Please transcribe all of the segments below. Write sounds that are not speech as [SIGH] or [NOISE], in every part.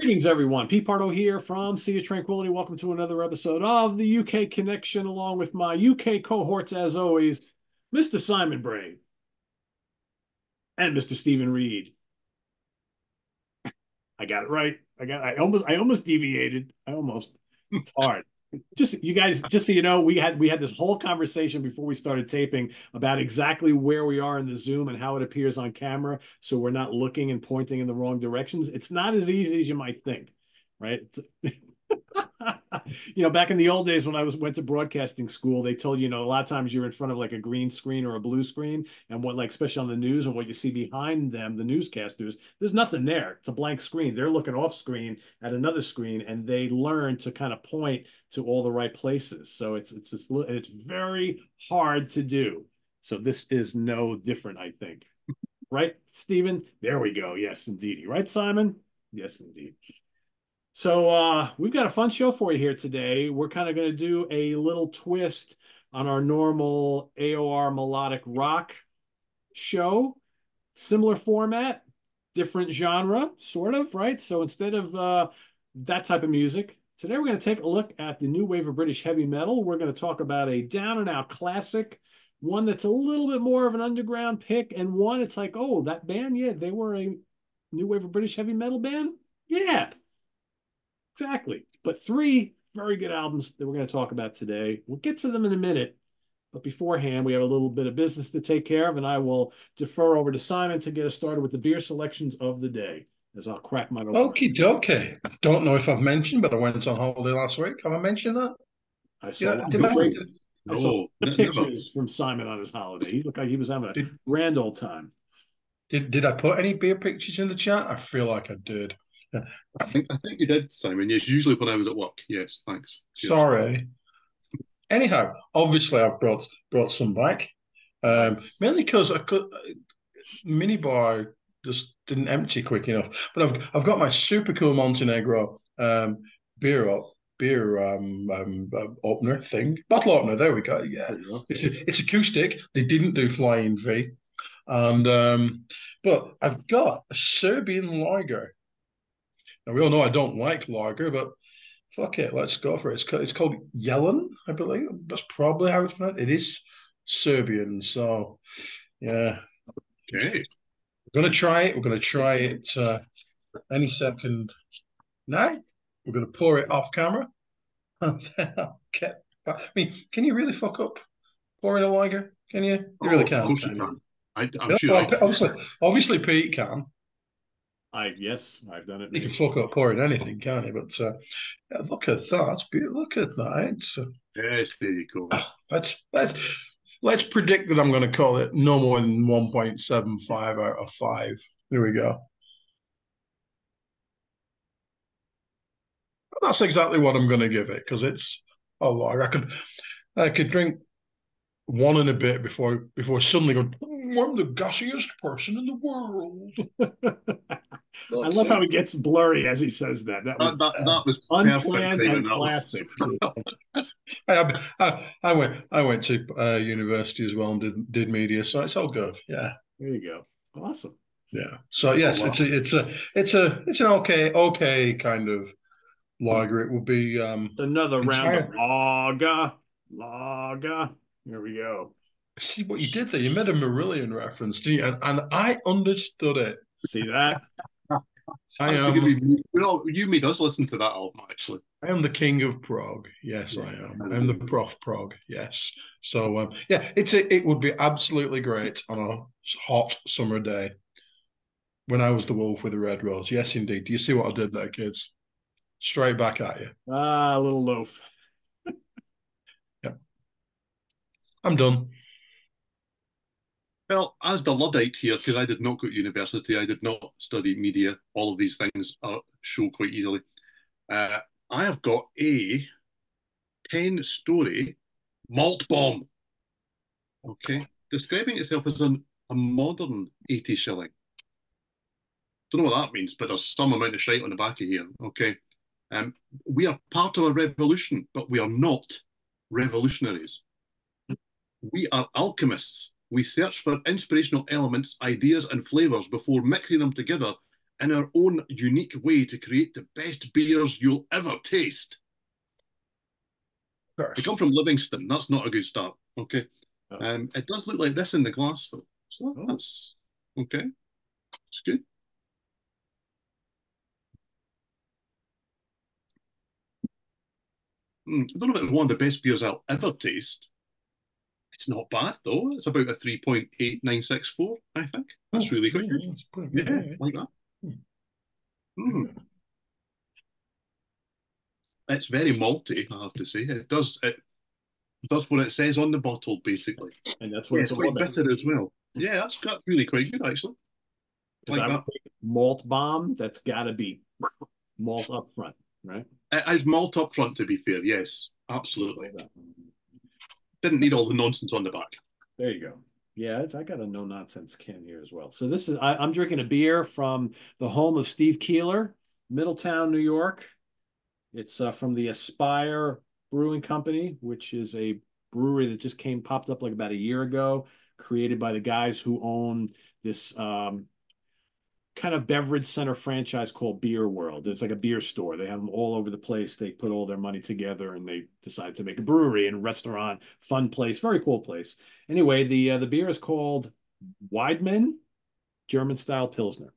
Greetings, everyone. Pete Pardo here from Sea of Tranquility. Welcome to another episode of the UK Connection, along with my UK cohorts, as always, Mr. Simon Bray and Mr. Steven Reid. I got it right. I got. I almost. I almost deviated. I almost. It's hard just you guys just so you know we had we had this whole conversation before we started taping about exactly where we are in the zoom and how it appears on camera so we're not looking and pointing in the wrong directions. It's not as easy as you might think right [LAUGHS] you know, back in the old days when I was went to broadcasting school, they told you, you know, a lot of times you're in front of like a green screen or a blue screen, and what like especially on the news and what you see behind them, the newscasters, there's nothing there. It's a blank screen. They're looking off screen at another screen, and they learn to kind of point to all the right places. So it's it's it's, it's very hard to do. So this is no different, I think. Right, Steven? There we go. Yes, indeed. Right, Simon? Yes, indeed. So uh, we've got a fun show for you here today. We're kind of going to do a little twist on our normal AOR melodic rock show. Similar format, different genre, sort of, right? So instead of uh, that type of music, today we're going to take a look at the new wave of British heavy metal. We're going to talk about a down and out classic, one that's a little bit more of an underground pick, and one it's like, oh, that band, yeah, they were a new wave of British heavy metal band. Yeah, Exactly. But three very good albums that we're going to talk about today. We'll get to them in a minute. But beforehand, we have a little bit of business to take care of, and I will defer over to Simon to get us started with the beer selections of the day as I'll crack my Okie dokie. Don't know if I've mentioned, but I went on holiday last week. Have I mentioned that? I saw, yeah, did I, I saw the pictures from Simon on his holiday. He looked like he was having a did, grand old time. Did did I put any beer pictures in the chat? I feel like I did. I think I think you did, Simon. Yes, usually when I was at work. Yes, thanks. Sorry. Anyhow, obviously I've brought brought some back, um, mainly because I could minibar just didn't empty quick enough. But I've I've got my super cool Montenegro um, beer up beer um, um, uh, opener thing, bottle opener. There we go. Yeah, it's it's acoustic. They didn't do flying V, and um, but I've got a Serbian lager now, we all know I don't like lager, but fuck it, let's go for it. It's, it's called Jelen, I believe. That's probably how it's pronounced. It is Serbian, so yeah. Okay. We're gonna try it. We're gonna try it uh, any second now. We're gonna pour it off camera, and then I'll get. Back. I mean, can you really fuck up pouring a lager? Can you? You oh, really can. Of course you can. I, am sure. Obviously, obviously, Pete can. I yes, I've done it. You can fuck up pouring anything, can't you? But uh, yeah, look at that. Look at that. Yeah, it's, uh, yes, very cool. Let's let's let's predict that I'm going to call it no more than 1.75 out of five. There we go. That's exactly what I'm going to give it because it's a lot. I could I could drink one in a bit before before suddenly going. I'm the gassiest person in the world. [LAUGHS] I love how he gets blurry as he says that. That was, that, that, that was unplanned and classic. [LAUGHS] I, I, I, went I went to uh, university as well and did did media, so it's all good. Yeah. There you go. Awesome. Yeah. So yes, oh, wow. it's a it's a it's a it's an okay okay kind of lager. It will be um another round of lager lager. Here we go. See what you did there? You made a Marillion reference, didn't you? And, and I understood it. See that? [LAUGHS] I am. Well, you made us listen to that album, actually. I am the king of prog. Yes, yeah. I am. I'm the prof prog. Yes. So um, yeah, it's a, it would be absolutely great on a hot summer day when I was the wolf with the red rose. Yes, indeed. Do you see what I did there, kids? Straight back at you. Ah, a little loaf. yep. I'm done. Well, as the Luddite here, because I did not go to university, I did not study media. All of these things are show quite easily. Uh, I have got a 10 story malt bomb. Okay. Describing itself as an, a modern 80 shilling. Don't know what that means, but there's some amount of shite on the back of here. Okay. Um, we are part of a revolution, but we are not revolutionaries. We are alchemists we search for inspirational elements, ideas, and flavors before mixing them together in our own unique way to create the best beers you'll ever taste. They come from Livingston. That's not a good start. Okay. Um, it does look like this in the glass, though. So oh. that's okay. It's good. Mm, I don't know if it's one of the best beers I'll ever taste. It's not bad though. It's about a three point eight nine six four. I think that's oh, really good. Yeah, yeah, yeah, like that. Mm. It's very malty, I have to say. It does it does what it says on the bottle, basically. And that's what yeah, it's, quite bitter as well. Yeah, that's got really quite good actually. Like that. Malt bomb, that's gotta be malt up front, right? Is malt up front to be fair, yes. Absolutely. Didn't need all the nonsense on the back. There you go. Yeah, I got a no nonsense can here as well. So this is I, am drinking a beer from the home of Steve Keeler, Middletown, New York. It's uh, from the Aspire Brewing Company, which is a brewery that just came popped up like about a year ago, created by the guys who own this um, kind of beverage center franchise called Beer World. It's like a beer store. They have them all over the place. They put all their money together and they decide to make a brewery and restaurant, fun place, very cool place. Anyway, the uh, the beer is called Weidmann German style Pilsner.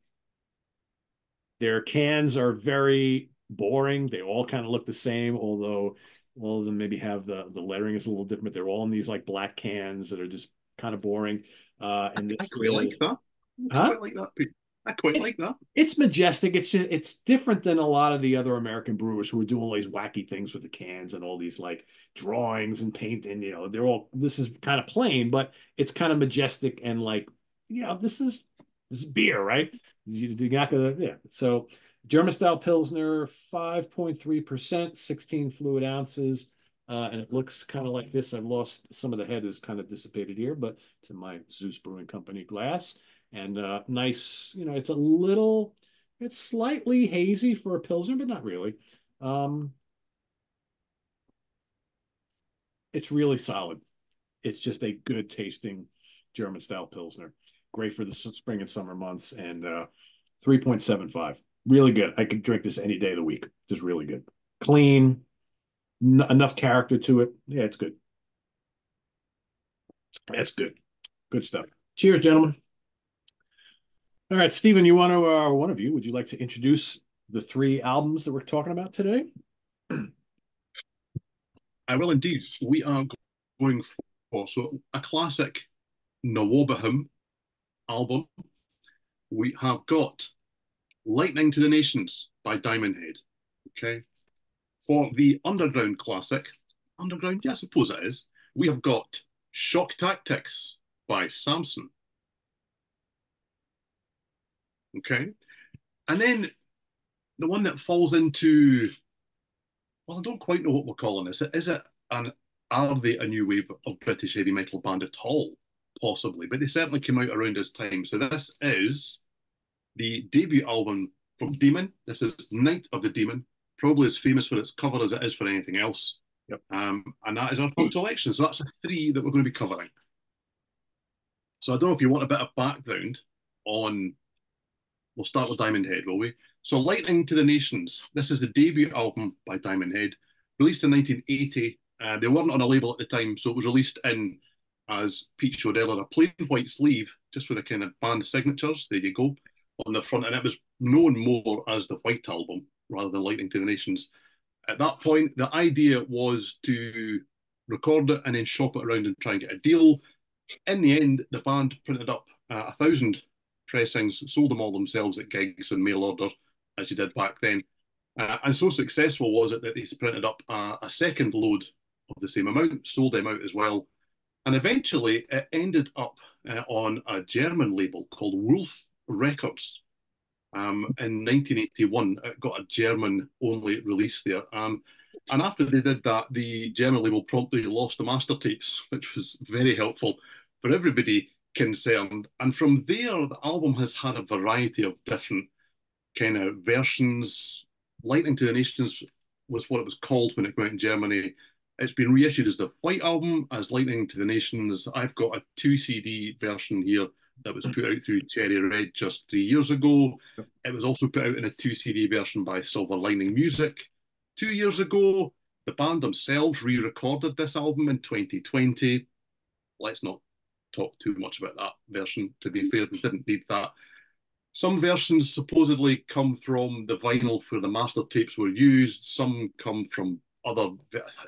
Their cans are very boring. They all kind of look the same, although all of them maybe have the the lettering is a little different. They're all in these like black cans that are just kind of boring. Uh, and this I quite is, like that. I huh? quite like that. I quite it, like that. It's majestic. It's just, it's different than a lot of the other American brewers who are doing all these wacky things with the cans and all these like drawings and paint and you know they're all this is kind of plain, but it's kind of majestic and like you know this is this is beer, right? You're not gonna yeah. So German style Pilsner, 5.3%, 16 fluid ounces. Uh, and it looks kind of like this. I've lost some of the head is kind of dissipated here, but it's in my Zeus Brewing Company glass. And uh, nice, you know, it's a little, it's slightly hazy for a Pilsner, but not really. Um, it's really solid. It's just a good tasting German style Pilsner. Great for the spring and summer months and uh, 3.75 really good. I could drink this any day of the week. Just really good. Clean, enough character to it. Yeah, it's good. That's good. Good stuff. Cheers, gentlemen. All right, Steven, you want to, uh, one of you, would you like to introduce the three albums that we're talking about today? [CLEARS THROAT] I will indeed. We are going for so a classic NWOBHM album. We have got Lightning to the Nations by Diamond Head. Okay. For the underground classic, underground, yeah, I suppose it is, we have got Shock Tactics by Samson. Okay. And then the one that falls into, well, I don't quite know what we're calling this. Is it an, are they a new wave of British heavy metal band at all? Possibly, but they certainly came out around this time. So this is the debut album from Demon. This is Night of the Demon, probably as famous for its cover as it is for anything else. Yep. Um, and that is our third selection. So that's the three that we're going to be covering. So I don't know if you want a bit of background on. We'll start with Diamond Head, will we? So Lightning to the Nations. This is the debut album by Diamond Head, released in 1980. Uh, they weren't on a label at the time, so it was released in, as Pete showed earlier, a plain white sleeve, just with a kind of band signatures. There you go on the front, and it was known more as the White Album rather than Lightning to the Nations. At that point, the idea was to record it and then shop it around and try and get a deal. In the end, the band printed up uh, a thousand pressings, sold them all themselves at gigs and mail order, as you did back then. Uh, and so successful was it that they printed up a, a second load of the same amount, sold them out as well. And eventually it ended up uh, on a German label called Wolf Records. Um, in 1981, it got a German only release there. Um, and after they did that, the German label promptly lost the master tapes, [LAUGHS] which was very helpful for everybody concerned. And from there, the album has had a variety of different kind of versions. Lightning to the Nations was what it was called when it came out in Germany. It's been reissued as the White Album, as Lightning to the Nations. I've got a two CD version here that was put out through Cherry Red just three years ago. It was also put out in a two CD version by Silver Lining Music two years ago. The band themselves re recorded this album in 2020. Let's not talk too much about that version, to be fair, we didn't need that. Some versions supposedly come from the vinyl where the master tapes were used, some come from other,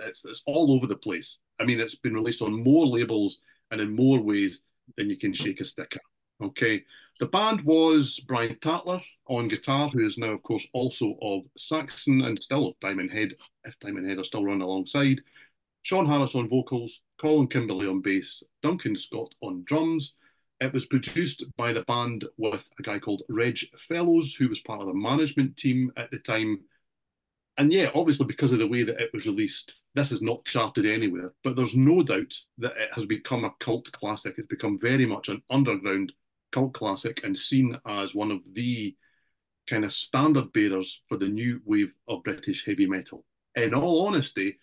it's, it's all over the place. I mean, it's been released on more labels and in more ways than you can shake a stick at. Okay, the band was Brian Tatler on guitar, who is now, of course, also of Saxon and still of Diamond Head, if Diamond Head are still running alongside. Sean Harris on vocals, Colin Kimberley on bass, Duncan Scott on drums. It was produced by the band with a guy called Reg Fellows, who was part of the management team at the time. And yeah, obviously, because of the way that it was released, this is not charted anywhere, but there's no doubt that it has become a cult classic. It's become very much an underground cult classic and seen as one of the kind of standard bearers for the new wave of British heavy metal. In all honesty,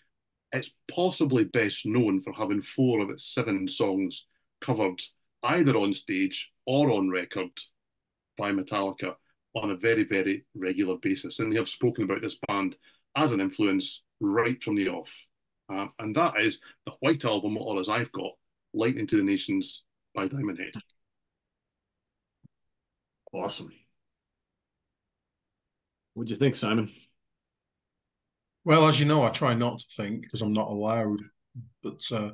it's possibly best known for having four of its seven songs covered either on stage or on record by Metallica on a very, very regular basis. And they have spoken about this band as an influence right from the off. Uh, and that is the White Album, or as I've got, Lightning to the Nations by Diamond Head. Awesome. What'd you think, Simon? Well, as you know, I try not to think because I'm not allowed. But uh,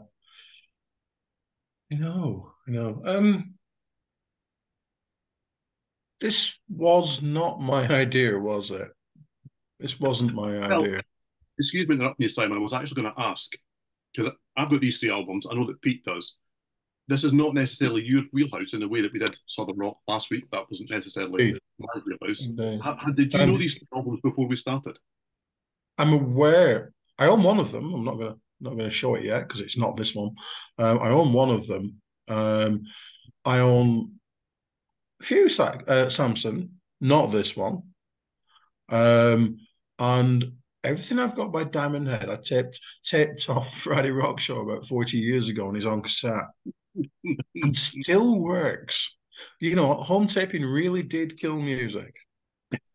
you know, you know, um, this was not my [LAUGHS] idea, was it? This wasn't my well, idea. Excuse me interrupting you, Simon. I was actually going to ask because I've got these three albums. I know that Pete does. This is not necessarily your wheelhouse in the way that we did Southern Rock last week. That wasn't necessarily Indeed. my wheelhouse. Indeed. did you um, know these albums before we started? I'm aware. I own one of them. I'm not gonna not gonna show it yet because it's not this one. Um, I own one of them. Um, I own a few uh, Samson, not this one. Um, and everything I've got by Diamond Head, I taped taped [LAUGHS] off Friday Rock Show about 40 years ago and his on cassette. and still works. You know, home taping really did kill music. [LAUGHS]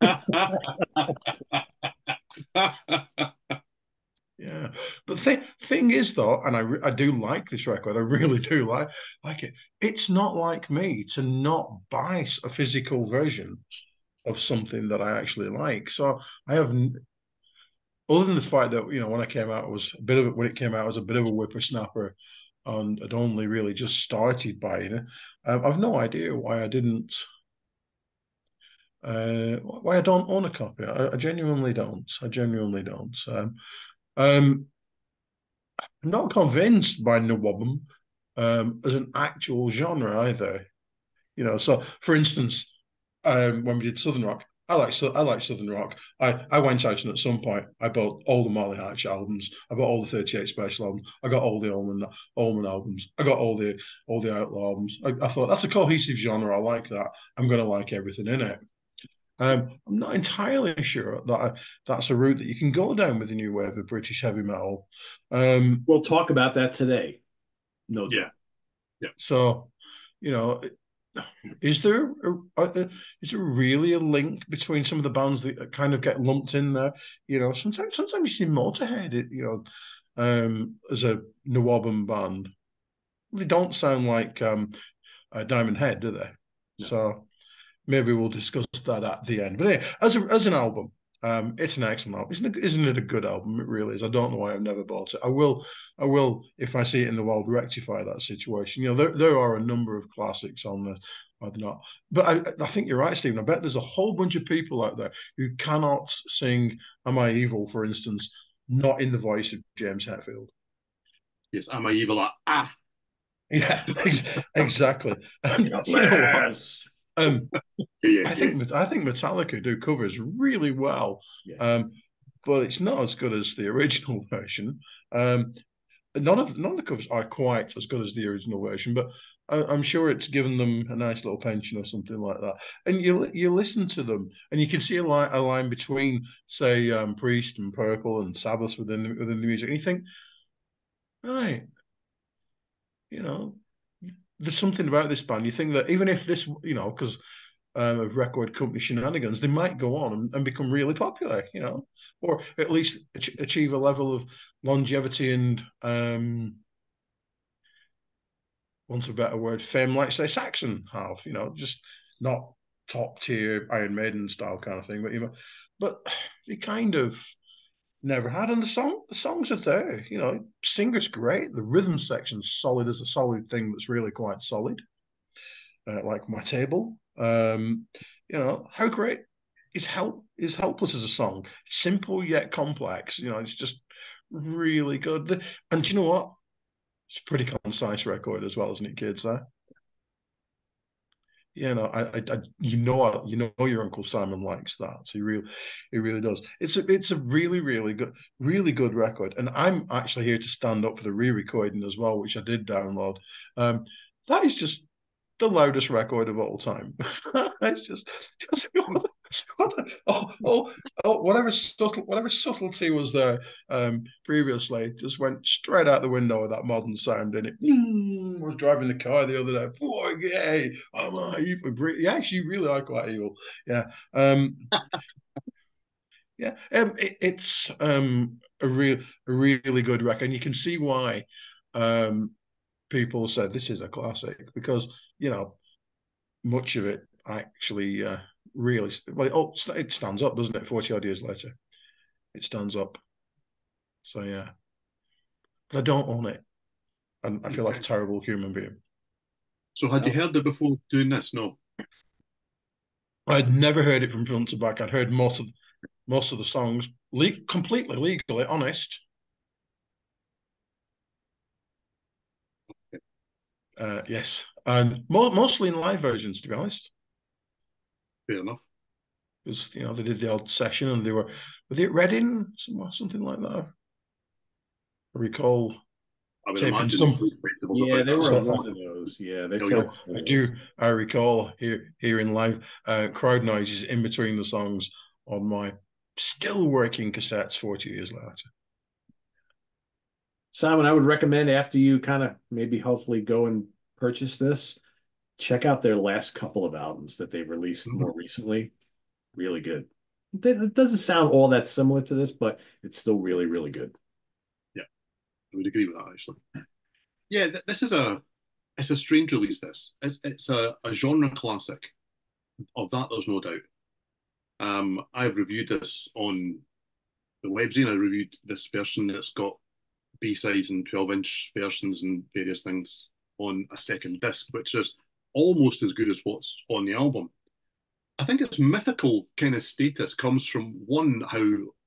[LAUGHS] yeah, but the thing is though, and I I do like this record. I really do like like it. It's not like me to not buy a physical version of something that I actually like. So I have other than the fact that you know when I came out, it was a bit of when it came out, I was a bit of a whippersnapper, and I'd only really just started buying it. Um, I've no idea why I didn't uh, why I don't own a copy. I, I, genuinely don't. I genuinely don't. Um, um, I'm not convinced by NWOBHM um, as an actual genre either. You know, so for instance, um, when we did Southern Rock, I like I like Southern Rock. I, I went out and at some point I bought all the Molly Hatchet albums. I bought all the 38 special albums. I got all the Allman Allman albums. I got all the all the Outlaw albums. I, I thought that's a cohesive genre. I like that. I'm going to like everything in it. Um, I'm not entirely sure that I, that's a route that you can go down with the new wave of British heavy metal. Um, we'll talk about that today. No, yeah, yeah. So, you know, is there a, is there really a link between some of the bands that kind of get lumped in there? You know, sometimes sometimes you see Motorhead, you know, um, as a new NWOBHM band. They don't sound like um, Diamond Head, do they? No. So maybe we'll discuss that at the end. But anyway, as a, as an album, um, it's an excellent album. Isn't it, isn't it a good album? It really is. I don't know why I've never bought it. I will, I will, if I see it in the wild, rectify that situation. You know, there, there are a number of classics on the, or not. But I, I think you're right, Steven. I bet there's a whole bunch of people out there who cannot sing "Am I Evil," for instance, not in the voice of James Hetfield. Yes, "Am I Evil?" Like, ah. Yeah, exactly. [LAUGHS] And, you know um, yeah, I think I think Metallica do covers really well, yeah. um, but it's not as good as the original [LAUGHS] version. Um, none of none of the covers are quite as good as the original version, but I, am sure it's given them a nice little pension or something like that. And you you listen to them, and you can see a line a line between, say, um, Priest and Purple and Sabbath within the, within the music, and you think, right, you know, there's something about this band. You think that even if this, you know, because um, of record company shenanigans, they might go on and, and, become really popular, you know, or at least ach- achieve a level of longevity and, um, want a better word, fame like say Saxon have, you know, just not top tier Iron Maiden style kind of thing, but you know, but they kind of never had. And the song, the songs are there. You know, singer's great. The rhythm section's solid as a solid thing that's really quite solid. Uh, like my table. Um, you know, how great is help is helpless as a song. Simple yet complex. You know, it's just really good. And you know what? It's a pretty concise record as well, isn't it, kids? Huh? You know, I, I, you know, you know, your Uncle Simon likes that. So he really, he really does. It's a, it's a really, really good, really good record. And I'm actually here to stand up for the re-recording as well, which I did download. Um, that is just the loudest record of all time. [LAUGHS] it's just, just [LAUGHS] what the, oh, oh, oh, whatever subtle, whatever subtlety was there um, previously just went straight out the window with that modern sound in it. Mm, I was driving the car the other day. Boy, yay! I'm evil. Yeah, actually, really are quite evil. Yeah. Um, yeah. Um, it, it's um, a real, a really good record, and you can see why um, people said this is a classic because you know much of it actually uh, really well. Oh, it stands up, doesn't it? Forty odd years later, it stands up. So yeah, but I don't own it, and I feel like a terrible human being. So had you heard it before doing this? No. I'd never heard it from front to back. I'd heard most of most of the songs le- completely legally honest. Uh, yes, and mo- mostly in live versions, to be honest. Fair enough. Because you know they did the odd session and they were were they at Reading somewhere something like that. I recall. I would imagine some, yeah, they were one of those. Yeah, they killed. I do. I recall here hearing live uh, crowd noises in between the songs on my still working cassettes forty years later. Simon, I would recommend after you kind of maybe hopefully go and purchase this, check out their last couple of albums that they've released mm-hmm. more recently. Really good. It doesn't sound all that similar to this, but it's still really, really good. Yeah, I would agree with that actually. Yeah, th- this is a it's a strange release. This it's it's a, a genre classic. Of that, there's no doubt. Um, I've reviewed this on the webzine. I reviewed this version that's got B sides and 12 inch versions and various things on a second disc, which is almost as good as what's on the album. I think its mythical kind of status comes from one, how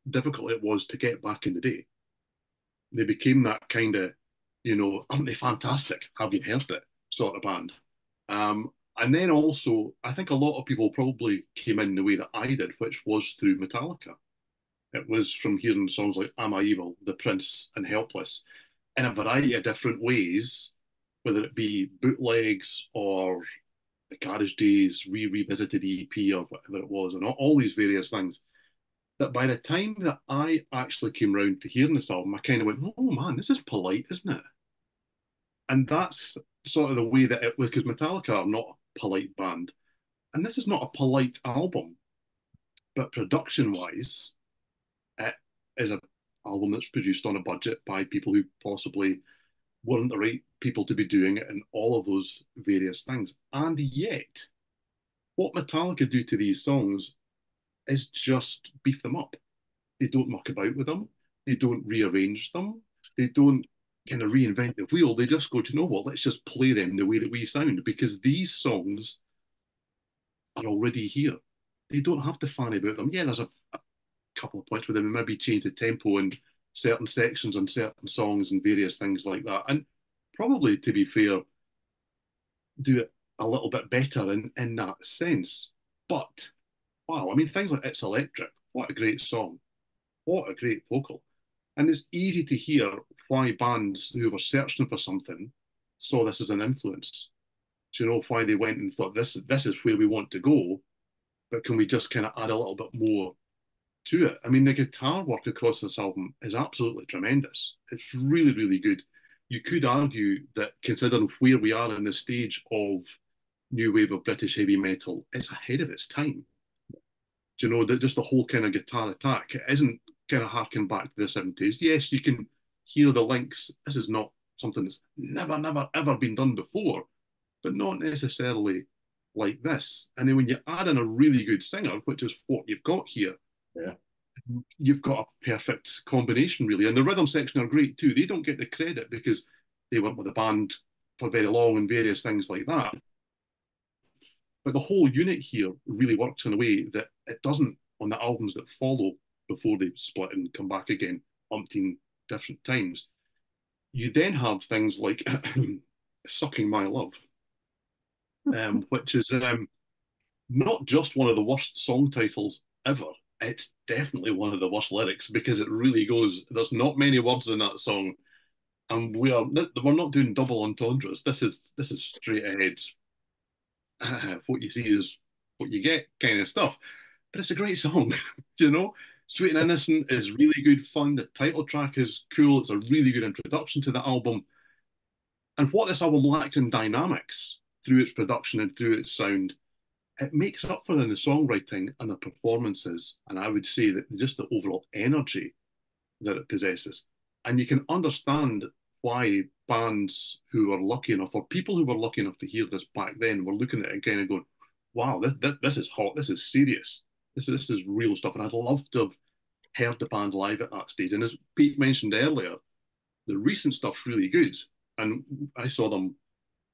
difficult it was to get back in the day. They became that kind of, you know, aren't they fantastic? Have you heard it? sort of band. Um, and then also, I think a lot of people probably came in the way that I did, which was through Metallica. It was from hearing songs like Am I Evil, The Prince, and Helpless in a variety of different ways whether it be bootlegs or the Garage Days re revisited EP or whatever it was, and all, all, these various things. That by the time that I actually came round to hearing this album, I kind of went, "Oh man, this is polite, isn't it?" And that's sort of the way that it because Metallica are not a polite band, and this is not a polite album, but production-wise, it is an album that's produced on a budget by people who possibly weren't the right people to be doing it and all of those various things. And yet, what Metallica do to these songs is just beef them up. They don't muck about with them. They don't rearrange them. They don't kind of reinvent the wheel. They just go, to know what? Let's just play them the way that we sound because these songs are already here. They don't have to fanny about them. Yeah, there's a, a couple of points where they maybe change the tempo and certain sections on certain songs and various things like that. And probably, to be fair, do it a little bit better in, in that sense. But wow, I mean, things like It's Electric, what a great song. What a great vocal. And it's easy to hear why bands who were searching for something saw this as an influence. You know why they went and thought this this is where we want to go, but can we just kind of add a little bit more to it. I mean, the guitar work across this album is absolutely tremendous. It's really, really good. you could argue that considering where we are in the stage of new wave of British heavy metal, it's ahead of its time. Do you know that just the whole kind of guitar attack it isn't kind of harking back to the 70s. Yes, you can hear the links. This is not something that's never, never, ever been done before, but not necessarily like this. And then when you add in a really good singer, which is what you've got here, yeah, you've got a perfect combination, really. And the rhythm section are great too. They don't get the credit because they weren't with the band for very long and various things like that. But the whole unit here really works in a way that it doesn't on the albums that follow before they split and come back again umpteen different times. You then have things like [CLEARS THROAT] Sucking My Love, um, which is um, not just one of the worst song titles ever, it's definitely one of the worst lyrics because it really goes. There's not many words in that song, and we are we're not doing double entendres. This is this is straight ahead. Uh, [LAUGHS] what you see is what you get, kind of stuff. But it's a great song, [LAUGHS] you know. Sweet and Innocent is really good fun. The title track is cool. It's a really good introduction to the album. And what this album lacks in dynamics through its production and through its sound it makes up for the songwriting and the performances, and I would say that just the overall energy that it possesses. And you can understand why bands who are lucky enough, or people who were lucky enough to hear this back then, were looking at it again and going, "Wow, this this, this is hot. This is serious. This this is real stuff." And I'd love to have heard the band live at that stage. And as Pete mentioned earlier, the recent stuff's really good, and I saw them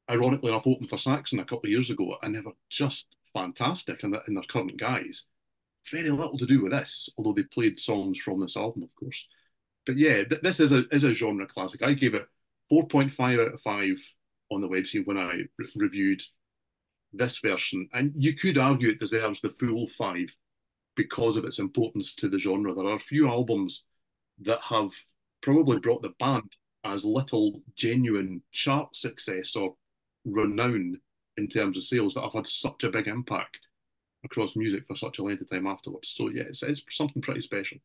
ironically enough, opened for Saxon a couple of years ago, and they were just fantastic in, the, in their current guise. Very little to do with this, although they played songs from this album, of course. But yeah, th- this is a is a genre classic. I gave it 4.5 out of 5 on the website when I re- reviewed this version. And you could argue it deserves the full five because of its importance to the genre. There are a few albums that have probably brought the band as little genuine chart success or renown in terms of sales that have had such a big impact across music for such a length of time afterwards. So yeah, it's, it's something pretty special.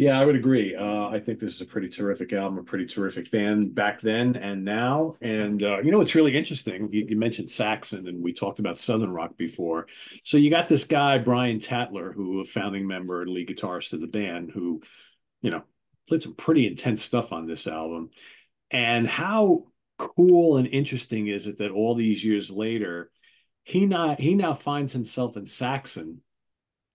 Yeah, I would agree. Uh, I think this is a pretty terrific album, a pretty terrific band back then and now. And uh, you know, it's really interesting. You, you, mentioned Saxon, and we talked about Southern Rock before. So you got this guy Brian Tatler, who a founding member and lead guitarist of the band, who you know played some pretty intense stuff on this album. And how cool and interesting is it that all these years later, he not he now finds himself in Saxon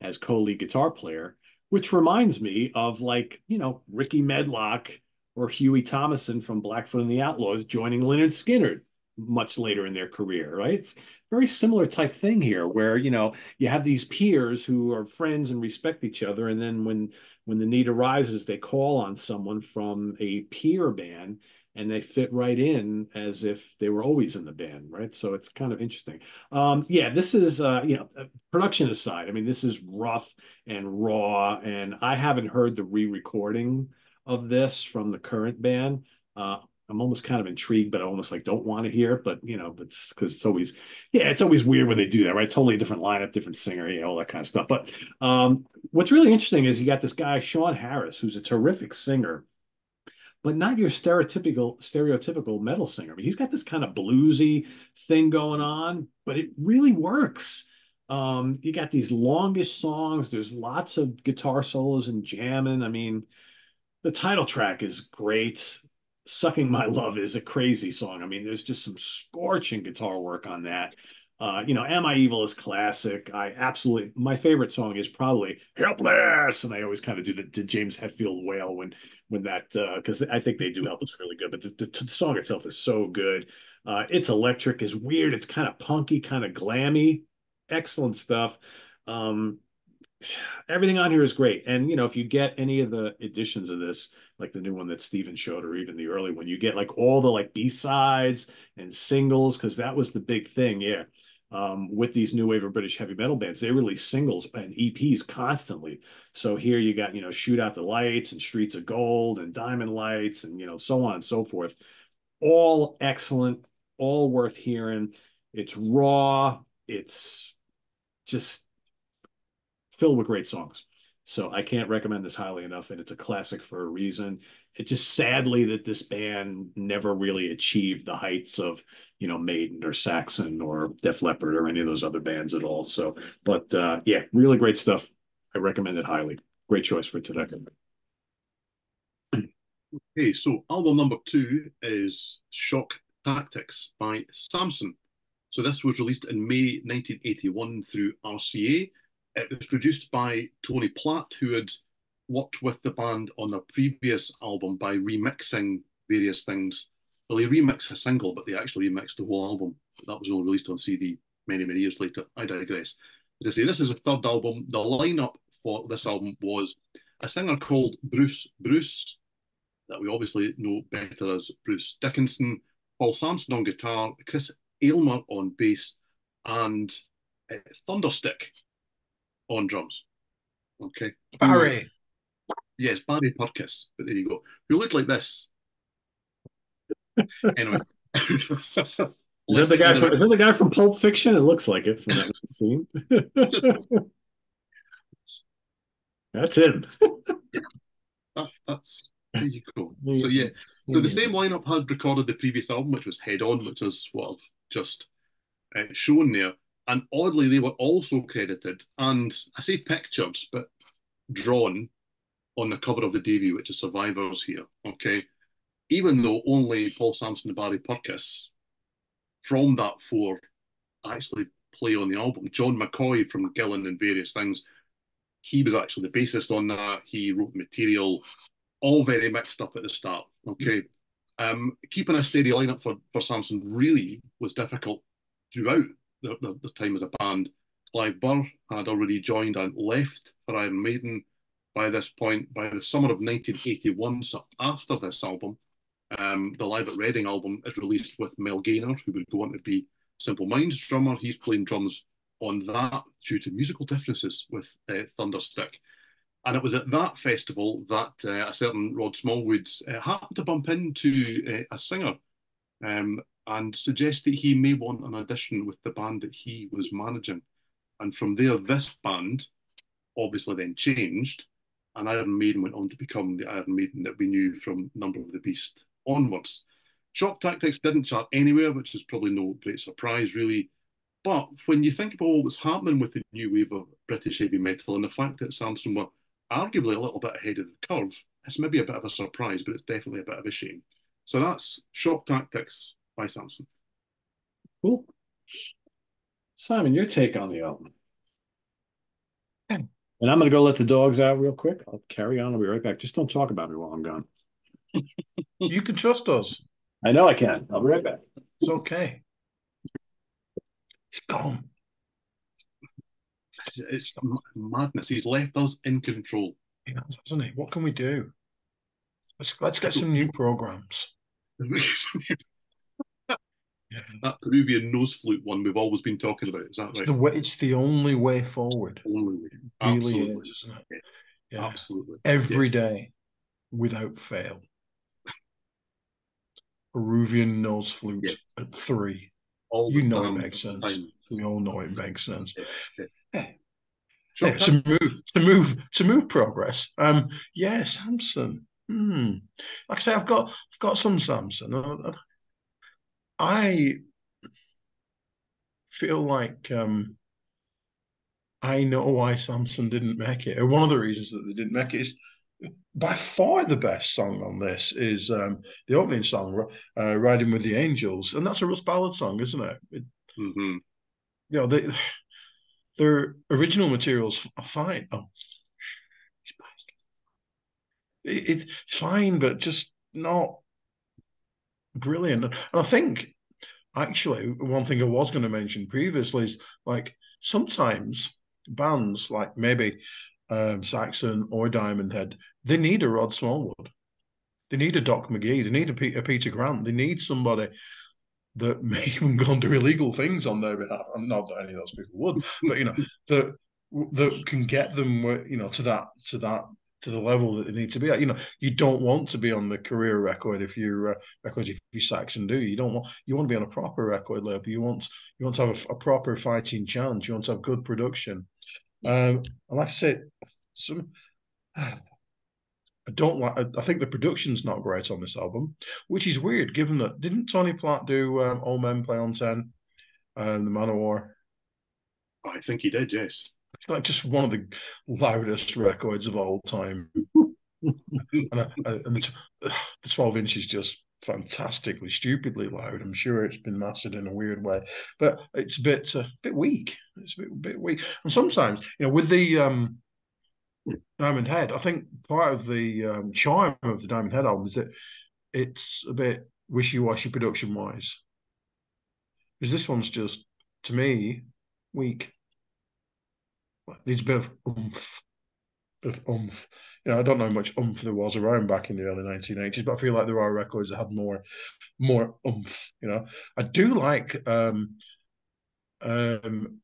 as co-lead guitar player, which reminds me of like you know Rickey Medlocke or Hughie Thomasson from Blackfoot and the Outlaws joining Lynyrd Skynyrd much later in their career, right? It's very similar type thing here, where you know you have these peers who are friends and respect each other, and then when when the need arises, they call on someone from a peer band and they fit right in as if they were always in the band, right? So it's kind of interesting. Um, yeah, this is uh, you know, uh, production aside. I mean, this is rough and raw, and I haven't heard the re-recording of this from the current band. Uh, I'm almost kind of intrigued, but I almost like don't want to hear it. But you know, it's because it's always, yeah, it's always weird when they do that, right? Totally different lineup, different singer, yeah, all that kind of stuff. But um, what's really interesting is you got this guy Sean Harris, who's a terrific singer but not your stereotypical stereotypical metal singer. I mean, he's got this kind of bluesy thing going on, but it really works. Um, you got these longish songs. There's lots of guitar solos and jamming. I mean, the title track is great. Sucking My Love is a crazy song. I mean, there's just some scorching guitar work on that. Uh, you know, Am I Evil is classic. I absolutely my favorite song is probably Helpless, and I always kind of do the, the James Hetfield wail when when that because uh, I think they do Helpless really good. But the, the, the song itself is so good. Uh, it's electric, is weird. It's kind of punky, kind of glammy. Excellent stuff. Um, everything on here is great. And you know, if you get any of the editions of this, like the new one that Steven showed, or even the early one, you get like all the like B sides and singles because that was the big thing. Yeah um, with these new wave of British heavy metal bands. They release singles and EPs constantly. So here you got, you know, Shoot Out the Lights and Streets of Gold and Diamond Lights and, you know, so on and so forth. All excellent, all worth hearing. It's raw. It's just filled with great songs. So I can't recommend this highly enough, and it's a classic for a reason. It's just sadly that this band never really achieved the heights of, you know, Maiden or Saxon or Def Leppard or any of those other bands at all. So, but uh, yeah, really great stuff. I recommend it highly. Great choice for today. [CLEARS THROAT] Okay, so album number two is Shock Tactics by Samson. So this was released in May 1981 through RCA. It was produced by Tony Platt, who had worked with the band on their previous album by remixing various things. Well, he remixed a single, but they actually remixed the whole album. That was only released on CD many, many years later. I digress. As I say, this is a third album. The lineup for this album was a singer called Bruce Bruce, that we obviously know better as Bruce Dickinson, Paul Samson on guitar, Chris Aylmer on bass, and uh, Thunderstick on drums. Okay. Barry. Yes, Barry Purkis. But there you go. Who looked like this. Anyway. [LAUGHS] is that the guy? From, is that the guy from Pulp Fiction? It looks like it from that [LAUGHS] scene. [LAUGHS] that's him. yeah. That, that's there you go. So yeah, so the same lineup had recorded the previous album, which was Head On, which is what I've just uh, shown there. And oddly, they were also credited, and I say pictured, but drawn on the cover of the debut, which is Survivors here. Okay, even though only Paul Samson and Barry Purkis from that four actually play on the album. John McCoy from Gillan and various things, he was actually the bassist on that. He wrote material, all very mixed up at the start. Okay. Um, keeping a steady lineup for, for Samson really was difficult throughout the, the, the, time as a band. Clive Burr had already joined and left for Iron Maiden by this point. By the summer of 1981, so after this album, um, the Live at Reading album is released with Mel Gaynor, who would go on to be Simple Minds drummer. He's playing drums on that due to musical differences with uh, Thunderstick. And it was at that festival that uh, a certain Rod Smallwood uh, happened to bump into uh, a singer um, and suggest that he may want an audition with the band that he was managing. And from there, this band obviously then changed, and Iron Maiden went on to become the Iron Maiden that we knew from Number of the Beast onwards. Shock Tactics didn't chart anywhere, which is probably no great surprise, really. But when you think about what was happening with the new wave of British heavy metal and the fact that Samson were arguably a little bit ahead of the curve. It's maybe a bit of a surprise, but it's definitely a bit of a shame. So that's Shock Tactics by Samson. Cool. Simon, your take on the album. Hmm. And I'm going to go let the dogs out real quick. I'll carry on. I'll be right back. Just don't talk about me while I'm gone. You can trust us. I know I can. I'll be right back. It's okay. He's gone it's madness. He's left us in control. He has, hasn't he? What can we do? Let's let's get some new programs. yeah. [LAUGHS] That Peruvian nose flute one we've always been talking about. Is that it's right? The way, it's the only way forward. Only way. Absolutely. Really is, isn't it? Yeah. yeah. Absolutely. Every yes. day, without fail. Peruvian nose flute yes. at three. All you know it makes sense. Time. We all know it makes sense. Yeah. Yeah. Sure. Yeah, to move to move to move progress. Um, yeah, Samson. Hmm. Like I say, I've got I've got some Samson. I feel like um, I know why Samson didn't make it. one of the reasons that they didn't make it is by far the best song on this is um, the opening song, uh, "Riding with the Angels," and that's a Russ Ballard song, isn't it? it mm-hmm. You know, they their original materials are fine. Oh, it, it's fine, but just not brilliant. And I think actually one thing I was going to mention previously is like sometimes bands like maybe um, Saxon or Diamond Head, they need a Rod Smallwood. They need a Doc McGhee. They need a, P- a Peter Grant. They need somebody that may [LAUGHS] even go and do illegal things on their behalf. And not that any of those people would, but you know, [LAUGHS] that that can get them, you know, to that to that to the level that they need to be at. You know, you don't want to be on the Carrere record if you're uh, records if you Saxon do. You don't want you want to be on a proper record label. You want you want to have a, a proper fighting chance. You want to have good production. Um, and like I said, some. I don't like. I think the production's not great on this album, which is weird, given that didn't Tony Platt do um, "All Men Play on Ten" and "The Man of War"? I think he did. Yes, it's like just one of the loudest records of all time. [LAUGHS] and, I, and the, the twelve inch is just fantastically, stupidly loud. I'm sure it's been mastered in a weird way, but it's a bit, uh, bit weak. It's a bit, bit weak. And sometimes, you know, with the um, Diamond Head, I think part of the um, charm of the Diamond Head album is that it's a bit wishy-washy production-wise. Because this one's just, to me, weak. needs a bit of oomph. Of umph. You know, I don't know how much umph there was around back in the early 1980s, but I feel like there are records that had more, more umph. You know, I do like um, um,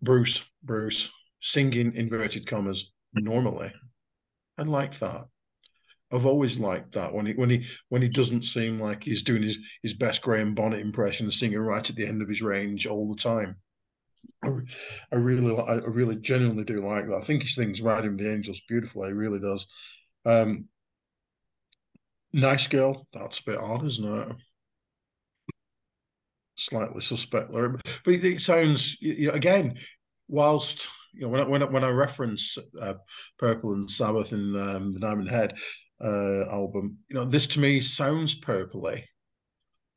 Bruce, Bruce singing inverted commas normally. I like that. I've always liked that when he when he when he doesn't seem like he's doing his, his best Graham Bonnet impression, singing right at the end of his range all the time. I, really I really genuinely do like that. I think he sings "Riding the Angels" beautifully. He really does. Um, nice girl. That's a bit odd, isn't it? Slightly suspect, there, but it sounds again. Whilst you know, when I, when I, when I reference uh, Purple and Sabbath in um, the Diamond Head uh, album, you know, this to me sounds purpley,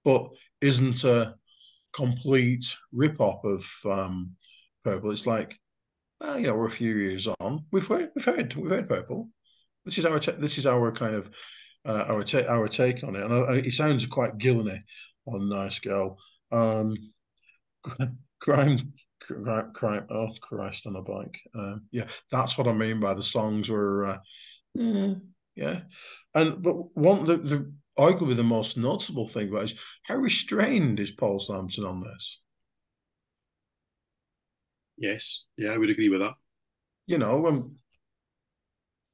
but isn't a complete rip off of um, Purple. It's like, well, know, we're a few years on. We've heard, we've heard, we've heard Purple. This is our this is our kind of uh, our ta- our take on it, and it sounds quite Gillany on Nice Girl. Um, crime crime, crime oh christ on a bike um, yeah that's what i mean by the songs were uh, mm, yeah and but one the, the arguably the most noticeable thing about is how restrained is paul samson on this yes yeah i would agree with that you know um,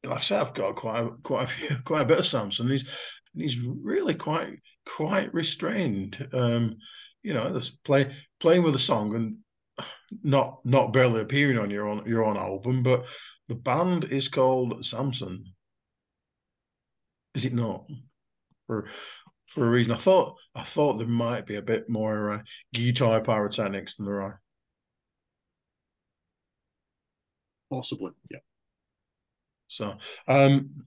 like i say i've got quite a, quite a, few, [LAUGHS] quite a bit of samson he's he's really quite quite restrained um you know, this play playing with a song and not not barely appearing on your own your own album, but the band is called Samson. Is it not? For for a reason, I thought I thought there might be a bit more uh, guitar pyrotechnics than there are. Possibly, yeah. So, um,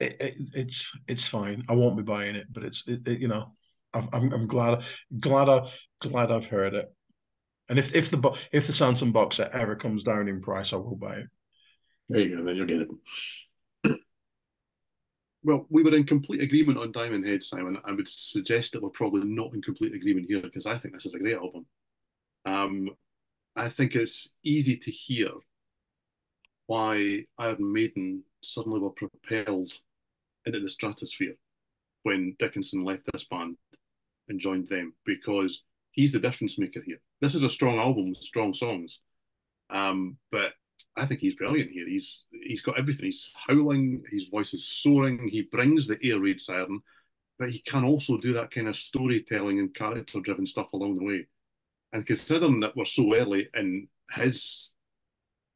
it, it, it's it's fine. I won't be buying it, but it's it, you know I'm, I'm glad glad I glad I've heard it. And if if the if the Samson box set ever comes down in price, I will buy it. There you go. Then you'll get it. Well, we were in complete agreement on Diamond Head, Simon. I would suggest that we're probably not in complete agreement here because I think this is a great album. Um, I think it's easy to hear why Iron Maiden suddenly were propelled into the stratosphere when Dickinson left this band and joined them because he's the difference maker here. This is a strong album with strong songs, um, but I think he's brilliant here. He's he's got everything. He's howling. His voice is soaring. He brings the air raid siren, but he can also do that kind of storytelling and character driven stuff along the way. And considering that we're so early in his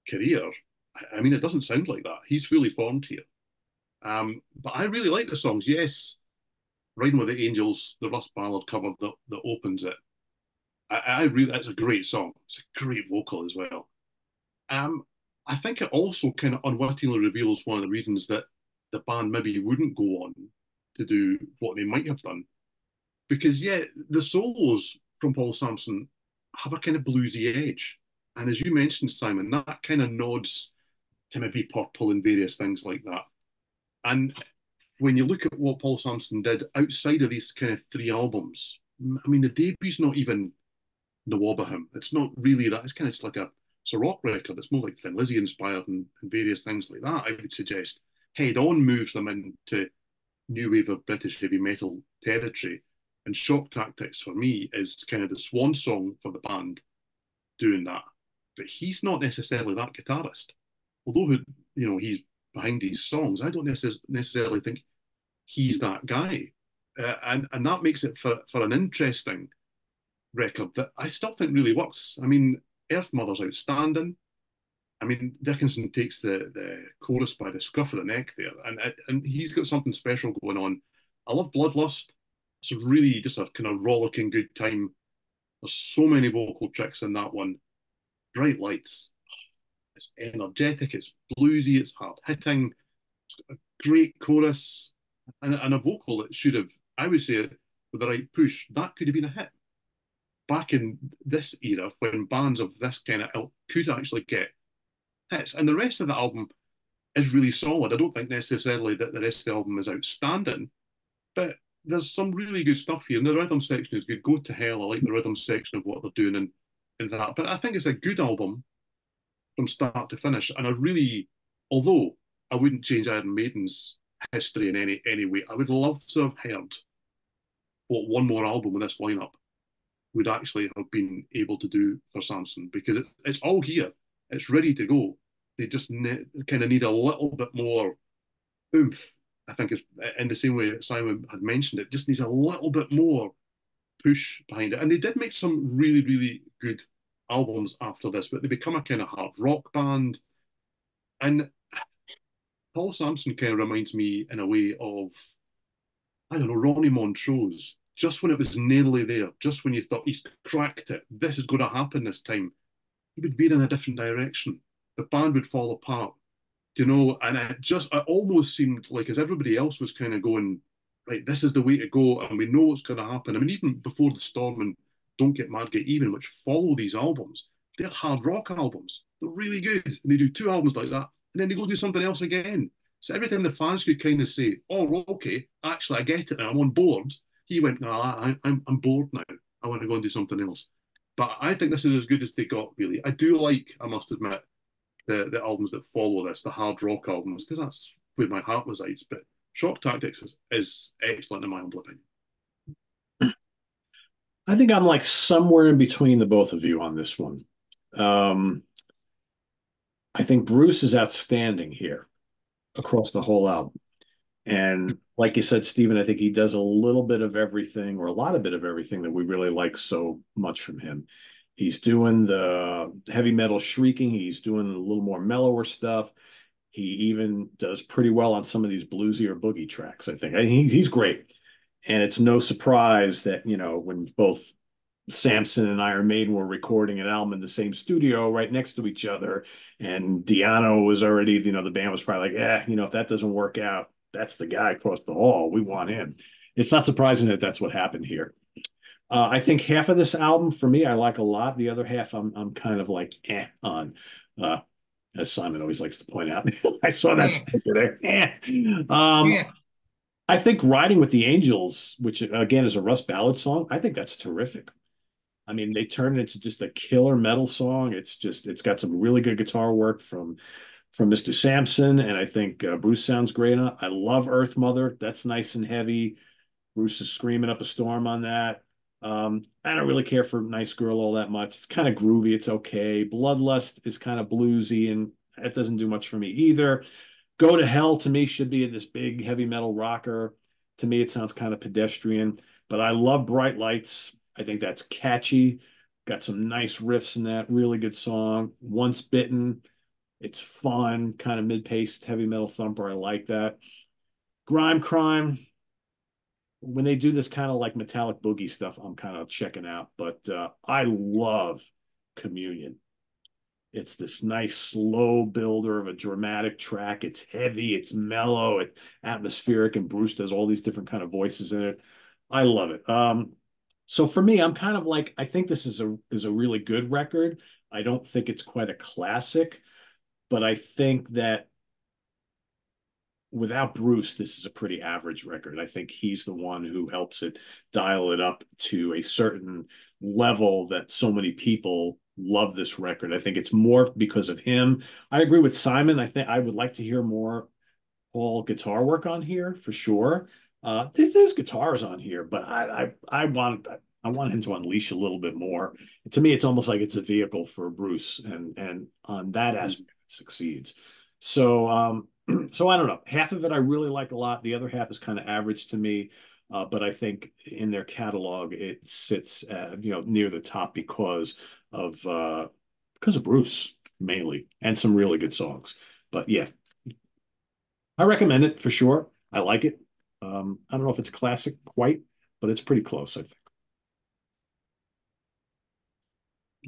career, I mean, it doesn't sound like that. He's fully formed here. Um, but I really like the songs. Yes, Riding with the Angels, the Russ Ballard cover that, that opens it. I, I really, it's a great song. It's a great vocal as well. Um, I think it also kind of unwittingly reveals one of the reasons that the band maybe wouldn't go on to do what they might have done. Because, yeah, the solos from Paul Samson have a kind of bluesy edge. And as you mentioned, Simon, that kind of nods to maybe purple and various things like that. And when you look at what Paul Samson did outside of these kind of three albums, I mean, the debut's not even the NWOBHM. It's not really that. It's kind of like a it's a rock record. It's more like Thin Lizzy inspired and, and various things like that. I would suggest Head On moves them into new wave of British heavy metal territory. And Shock Tactics for me is kind of the swan song for the band doing that. But he's not necessarily that guitarist. Although you know he's behind these songs, I don't necessarily think he's that guy. Uh, and, and that makes it for, for an interesting record that I still think really works. I mean, Earth Mother's outstanding. I mean, Dickinson takes the the chorus by the scruff of the neck there, and and he's got something special going on. I love Bloodlust. It's really just a kind of rollicking good time. There's so many vocal tricks in that one. Bright lights. It's energetic. It's bluesy. It's hard hitting. It's got a great chorus and, and a vocal that should have, I would say, with the right push, that could have been a hit. Back in this era, when bands of this kind of ilk could actually get hits, and the rest of the album is really solid. I don't think necessarily that the rest of the album is outstanding, but there's some really good stuff here. And the rhythm section is good. Go to Hell. I like the rhythm section of what they're doing and, and that. But I think it's a good album from start to finish. And I really, although I wouldn't change Iron Maiden's history in any any way, I would love to have heard what one more album with this lineup would actually have been able to do for Samson because it, it's all here. It's ready to go. They just ne- kind of need a little bit more oomph I think it's in the same way Simon had mentioned it, just needs a little bit more push behind it. And they did make some really, really good albums after this, but they become a kind of hard rock band. And Paul Samson kind of reminds me in a way of, I don't know, Ronnie Montrose. Just when it was nearly there, just when you thought he's cracked it, this is going to happen this time, he would veer in a different direction. The band would fall apart you know, and it just it almost seemed like as everybody else was kind of going, right, this is the way to go, and we know what's going to happen. I mean, even before the storm and Don't Get Mad, Get Even, which follow these albums, they're hard rock albums. They're really good, and they do two albums like that, and then they go do something else again. So every time the fans could kind of say, "Oh, okay, actually, I get it now. I'm on board," he went, "No, I, I'm I'm bored now. I want to go and do something else." But I think this is as good as they got, really. I do like, I must admit, the, the albums that follow this, the hard rock albums, because that's where my heart resides. But Shock Tactics is, is excellent in my humble opinion. I think I'm like somewhere in between the both of you on this one. Um, I think Bruce is outstanding here across the whole album. And like you said, Stephen, I think he does a little bit of everything or a lot of bit of everything that we really like so much from him. He's doing the heavy metal shrieking. He's doing a little more mellower stuff. He even does pretty well on some of these bluesy or boogie tracks. I think he, he's great, and it's no surprise that you know when both Samson and Iron Maiden were recording an album in the same studio right next to each other, and Di'Anno was already you know the band was probably like, yeah, you know if that doesn't work out, that's the guy across the hall. We want him. It's not surprising that that's what happened here. Uh, I think half of this album for me I like a lot. The other half I'm I'm kind of like eh on. Uh, as Simon always likes to point out. [LAUGHS] I saw that sticker there. Eh. Um, yeah. I think "Riding with the Angels," which again is a Russ Ballard song, I think that's terrific. I mean, they turned it into just a killer metal song. It's just it's got some really good guitar work from from Mr. Samson, and I think uh, Bruce sounds great on. I love Earth Mother. That's nice and heavy. Bruce is screaming up a storm on that. Um, I don't really care for Nice Girl all that much. It's kind of groovy. It's okay. Bloodlust is kind of bluesy and it doesn't do much for me either. Go to Hell to me should be this big heavy metal rocker. To me, it sounds kind of pedestrian, but I love Bright Lights. I think that's catchy. Got some nice riffs in that. Really good song. Once Bitten. It's fun, kind of mid-paced heavy metal thumper. I like that. Grime Crime when they do this kind of like metallic boogie stuff, I'm kind of checking out. But uh, I love Communion. It's this nice slow builder of a dramatic track. It's heavy, it's mellow, it's atmospheric, and Bruce does all these different kind of voices in it. I love it. Um, so for me, I'm kind of like I think this is a is a really good record. I don't think it's quite a classic, but I think that without Bruce, this is a pretty average record. I think he's the one who helps it dial it up to a certain level that so many people love this record. I think it's more because of him. I agree with Simon. I think I would like to hear more Paul guitar work on here for sure. Uh, there's, guitars on here, but I, I, I want, I want him to unleash a little bit more. To me, it's almost like it's a vehicle for Bruce, and and on that aspect, it succeeds. So, um, [CLEARS THROAT] so I don't know. Half of it I really like a lot. The other half is kind of average to me. Uh, but I think in their catalog it sits uh, you know near the top because of uh, because of Bruce. mainly, and some really good songs. But yeah, I recommend it for sure. I like it. Um, I don't know if it's classic quite, but it's pretty close, I think.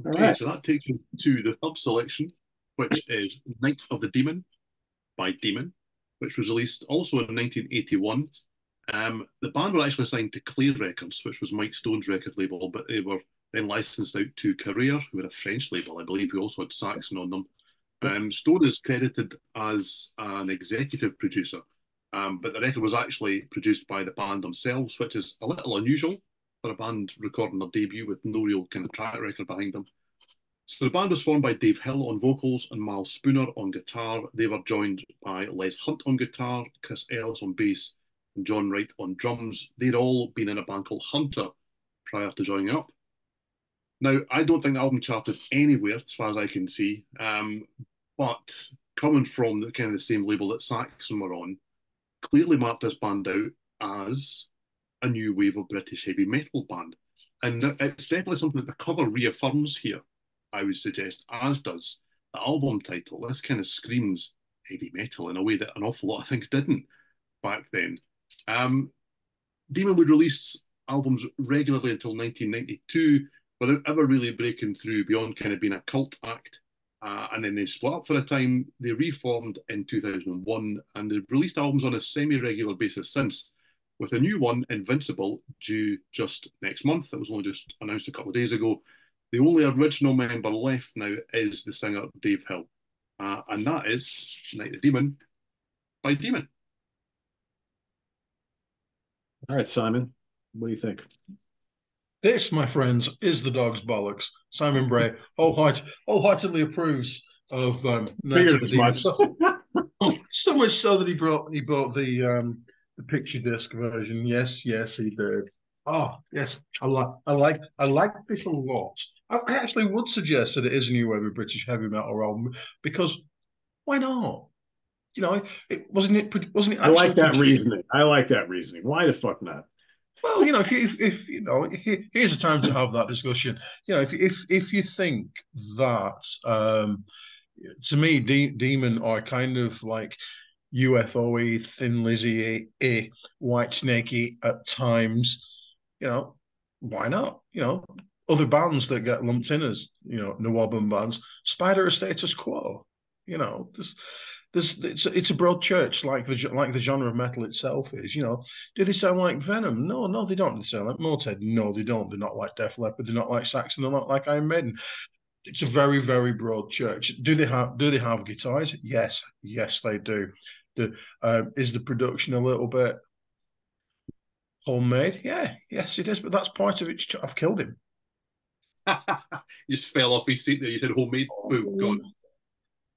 Okay, right. so that takes me to the third selection, which is Night of the Demon by Demon, which was released also in 1981. Um, the band were actually signed to Clay Records, which was Mike Stone's record label, but they were then licensed out to Carrere, who were a French label, I believe, who also had Saxon on them. Um, Stone is credited as an executive producer, um, but the record was actually produced by the band themselves, which is a little unusual for a band recording their debut with no real kind of track record behind them. So the band was formed by Dave Hill on vocals and Myles Spooner on guitar. They were joined by Les Hunt on guitar, Chris Ellis on bass, and John Wright on drums. They'd all been in a band called Hunter prior to joining up. Now, I don't think the album charted anywhere as far as I can see, um, but coming from the kind of the same label that Saxon were on, clearly marked this band out as a new wave of British heavy metal band. And it's definitely something that the cover reaffirms here, I would suggest, as does the album title. This kind of screams heavy metal in a way that an awful lot of things didn't back then. Um, Demon would release albums regularly until 1992 without ever really breaking through beyond kind of being a cult act. Uh, and then they split up for a time. They reformed in 2001 and they've released albums on a semi regular basis since, with a new one, Invincible, due just next month. That was only just announced a couple of days ago. The only original member left now is the singer Dave Hill, uh, and that is Night the Demon by Demon. All right, Simon, what do you think? This, my friends, is the dog's bollocks. Simon Bray wholeheart, wholeheartedly approves of um, much. So, [LAUGHS] so, much so that he brought he brought the um, the picture disc version. Yes, yes, he did. Oh, yes, I like I like I like this a lot. I, actually would suggest that it is a new wave of British heavy metal album because why not? You know, it wasn't it wasn't it. I like that reasoning. I like that reasoning. Why the fuck not? Well, you know, if you if, if you know, here's a time to have that discussion. You know, if if if you think that, um, to me, De- Demon are kind of like UFO-y, Thin Lizzy, a White Snakey at times. You know, why not? You know, other bands that get lumped in as you know NWOBHM bands, Spider status quo. You know, just there's it's it's a broad church like the like the genre of metal itself is. You know, do they sound like Venom? No, no, they don't. They sound like Motorhead? No, they don't. They're not like Def Leppard. They're not like Saxon. They're not like Iron Maiden. It's a very very broad church. Do they have do they have guitars? Yes, yes they do. The uh, is the production a little bit homemade? Yeah, yes it is. But that's part of it. I've killed him. [LAUGHS] you just fell off his seat there. You said homemade. Oh, Boom, gone.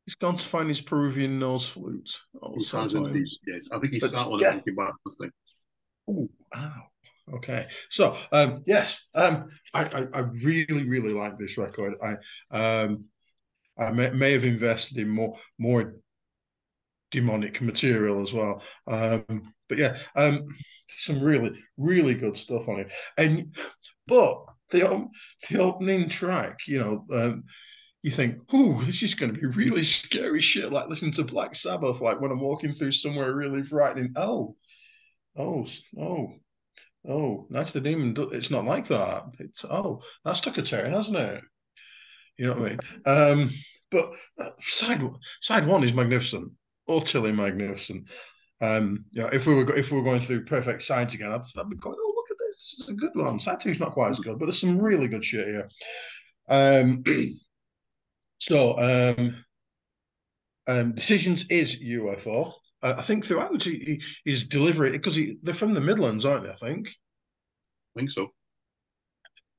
He's gone to find his Peruvian nose flute. Oh, he has indeed. Yes, I think he but, sat on yeah. it back. Oh, wow. Okay, so um, yes, um, I, I, I really really like this record. I um, I may, may have invested in more more demonic material as well. Um, but yeah, um, some really really good stuff on it. And but the the opening track, you know, um, you think, oh, this is going to be really scary shit. Like listening to Black Sabbath, like when I'm walking through somewhere really frightening. Oh, oh, oh, oh, Night of the Demon. It's not like that. It's oh, that's took a turn, hasn't it? You know what I mean? Um, but uh, side side one is magnificent, utterly magnificent. Um, you know, if we were if we were going through perfect sides again, I'd, I'd be going, oh, look at this. This is a good one. Side two's not quite as good, but there's some really good shit here. Um, [CLEARS THROAT] So um, um, decisions is UFO. Uh, I think throughout he, he's delivering because he, they're from the Midlands, aren't they? I think. I think so.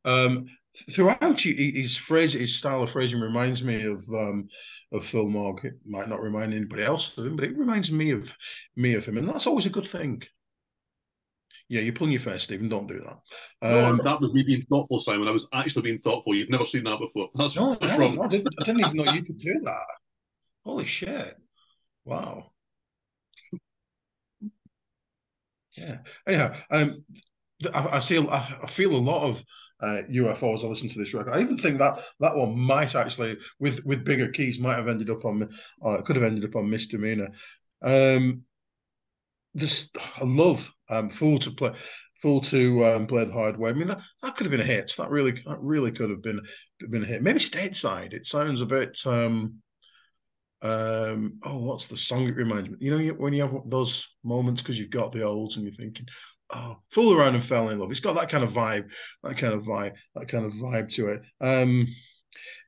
Um, throughout his phrase, his style of phrasing reminds me of um, of Phil Mogg. It might not remind anybody else of him, but it reminds me of me of him, and that's always a good thing. Yeah, you're pulling your face, Stephen. Don't do that. Um, no, that was me being thoughtful, Simon. I was actually being thoughtful. You've never seen that before. That's, no, that's [LAUGHS] no, wrong. No, I, didn't, I didn't even know you could do that. Holy shit! Wow. Yeah. Anyhow, um, I, I see. I, I feel a lot of uh, UFOs. I listened to this record. I even think that that one might actually, with with bigger keys, might have ended up on, or could have ended up on Misdemeanor. Um, this I love um, Fool to play. Fool to um, play the hard way. I mean, that, that could have been a hit. That really, that really could have been been a hit. Maybe stateside. It sounds a bit. Um, um, oh, what's the song it reminds me? You know, when you have those moments because you've got the olds and you're thinking, oh, fool around and fell in love. It's got that kind of vibe, that kind of vibe, that kind of vibe to it. Um,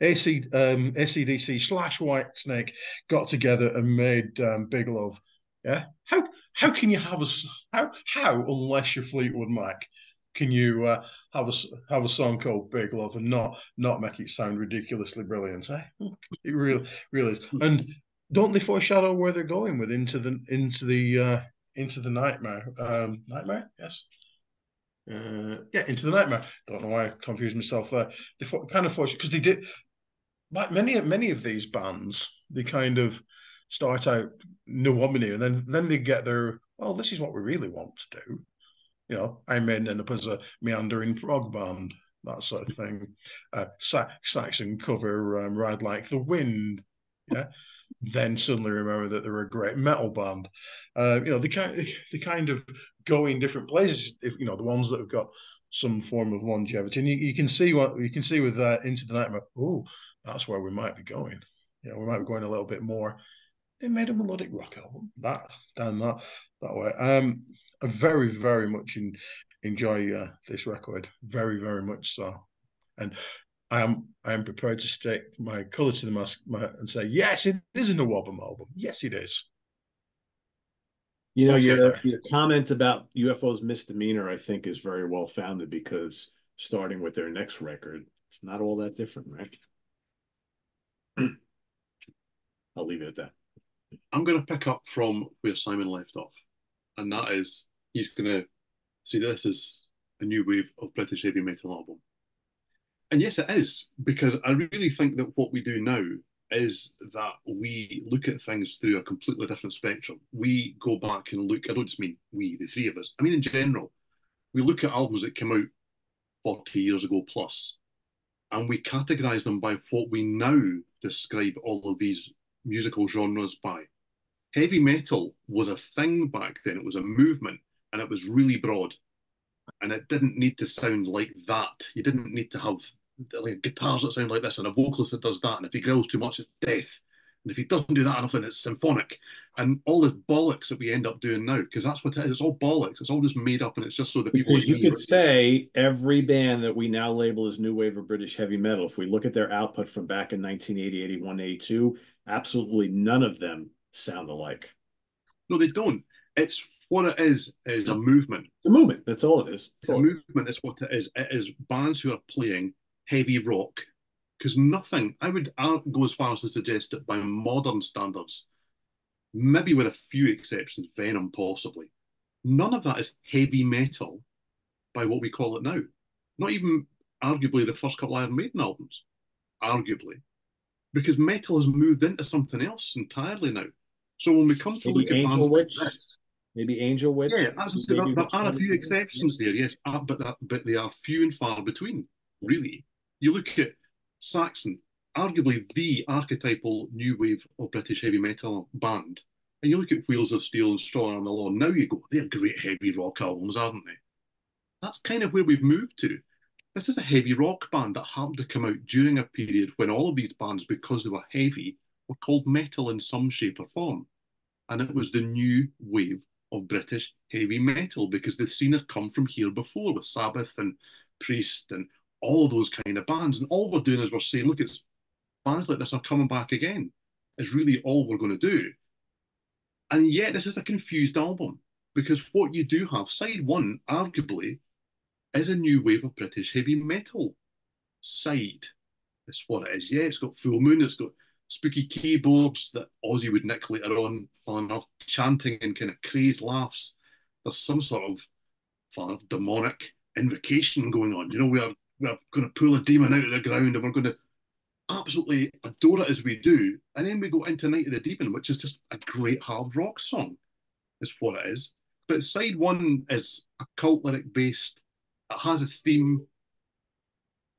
AC, um, ACDC slash Whitesnake got together and made um, Big Love. Yeah, how how can you have a how how unless you're Fleetwood Mac can you uh, have a have a song called Big Love and not not make it sound ridiculously brilliant? Eh? [LAUGHS] It really really is. And don't they foreshadow where they're going with into the into the uh, into the nightmare? Um, nightmare, yes. Uh, yeah, into the nightmare. Don't know why I confused myself there. They kind of forced because they did like many many of these bands. They kind of start out no and then then they get their well. This is what we really want to do you know, I may end up as a meandering prog band, that sort of thing. Uh, Saxon cover um, Ride Like the Wind, yeah. Then suddenly remember that they're a great metal band. Uh, you know, they kind they kind of go in different places. If you know the ones that have got some form of longevity, and you, you can see what you can see with uh, Into the Nightmare. Oh, that's where we might be going. You know, we might be going a little bit more. They made a melodic rock album that down that that way. Um, I very, very much in, enjoy uh, this record. Very, very much so. And I am I am prepared to stake my colour to the mask and say, yes, it is in a NWOBHM album. Yes, it is. You know, your your comment about UFO's misdemeanor, I think, is very well founded because starting with their next record, it's not all that different, right? [CLEARS THROAT] I'll leave it at that. I'm going to pick up from where Simon left off, and that is he's going to see this as a new wave of British heavy metal album. And yes, it is, because I really think that what we do now is that we look at things through a completely different spectrum. We go back and look, I don't just mean we, the three of us, I mean in general, we look at albums that came out 40 years ago plus, and we categorize them by what we now describe all of these musical genres by. Heavy metal was a thing back then, it was a movement and it was really broad and it didn't need to sound like that. You didn't need to have like guitars that sound like this and a vocalist that does that. And if he grills too much, it's death. And if he doesn't do that enough, then it's symphonic. And all this bollocks that we end up doing now, because that's what it is. It's all bollocks. It's all just made up, and it's just so that people. Because you could say every band that we now label as new wave of British heavy metal, if we look at their output from back in 1980, 81, 82, absolutely none of them sound alike. No, they don't. It's what it is is a movement. It's a movement. That's all it is. It's a movement. Is what it is. It is bands who are playing heavy rock. Because nothing, I would go as far as to suggest that by modern standards, maybe with a few exceptions, Venom possibly, none of that is heavy metal by what we call it now. Not even arguably the first couple Iron Maiden albums, arguably, because metal has moved into something else entirely now. So when we come to maybe look at bands Witch. like this, Maybe Angel Witch. Yeah, as there, there are a few exceptions there, yes, uh, but that, but they are few and far between. Really, you look at Saxon, arguably the archetypal new wave of British heavy metal band, and you look at Wheels of Steel and Strong Arm the Law. Now you go, they're great heavy rock albums, aren't they? That's kind of where we've moved to. This is a heavy rock band that happened to come out during a period when all of these bands, because they were heavy, were called metal in some shape or form. And it was the new wave of British heavy metal because the scene had come from here before with Sabbath and Priest and all those kind of bands. And all we're doing is we're saying, look, it's bands like this are coming back again. Is really all we're going to do. And yet, this is a confused album because what you do have, side one, arguably, is a new wave of British heavy metal side. It's what it is. Yeah, it's got Full Moon, it's got spooky keyboards that Ozzy would nick later on, fun enough, chanting and kind of crazed laughs. There's some sort of fun of demonic invocation going on. You know, we are we're going to pull a demon out of the ground and we're going to absolutely adore it as we do. And then we go into Night of the Demon, which is just a great hard rock song, is what it is. But side one is a cult lyric based, it has a theme,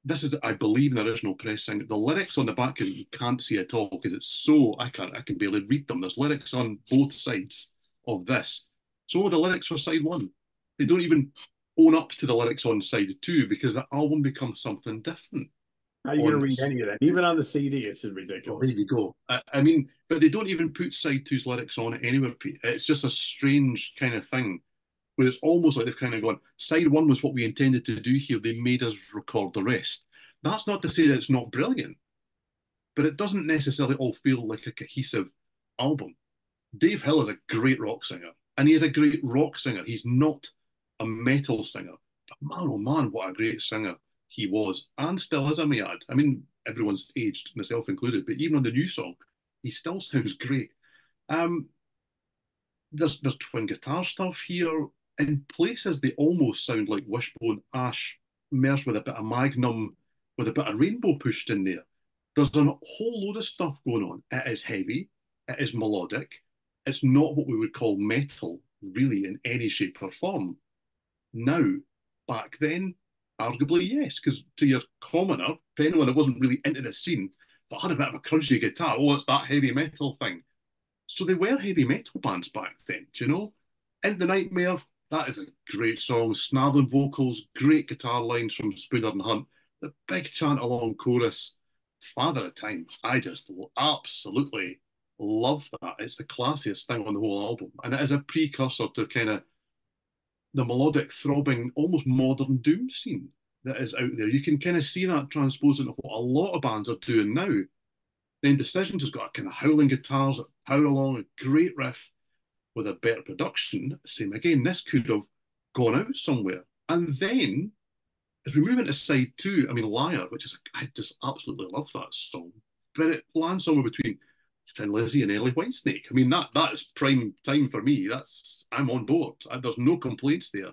this is, I believe, an original pressing. The lyrics on the back you can't see at all because it's so I can't I can barely read them. There's lyrics on both sides of this. So the lyrics for side one. They don't even own up to the lyrics on side two because the album becomes something different. How are you going to read any of that? Even on the CD, it's oh, ridiculous. There you go. I, I, mean, but they don't even put side two's lyrics on it anywhere. It's just a strange kind of thing where it's almost like they've kind of gone, side one was what we intended to do here. They made us record the rest. That's not to say that it's not brilliant, but it doesn't necessarily all feel like a cohesive album. Dave Hill is a great rock singer, and he is a great rock singer. He's not a metal singer. But man, oh man, what a great singer he was, and still is, I may add. I mean, everyone's aged, myself included, but even on the new song, he still [LAUGHS] sounds great. Um, there's there's twin guitar stuff here in places they almost sound like Wishbone Ash merged with a bit of Magnum, with a bit of Rainbow pushed in there. There's a whole load of stuff going on. It is heavy, it is melodic. It's not what we would call metal, really, in any shape or form. Now, back then, arguably yes, because to your commoner, anyone that wasn't really into the scene, but had a bit of a crunchy guitar, oh, it's that heavy metal thing. So they were heavy metal bands back then, do you know? In the Nightmare, that is a great song. Snarling vocals, great guitar lines from Spooner and Hunt. The big chant along chorus. Father of Time. I just absolutely love that. It's the classiest thing on the whole album. And it is a precursor to kind of the melodic, throbbing, almost modern doom scene that is out there. You can kind of see that transposed into what a lot of bands are doing now. Then Decisions has got a kind of howling guitars, that power along, a great riff with a better production, same again, this could have gone out somewhere. And then as we move into side two, I mean, Liar, which is, I just absolutely love that song, but it lands somewhere between Thin Lizzy and Ellie Whitesnake. I mean, that that is prime time for me. That's I'm on board. I, there's no complaints there,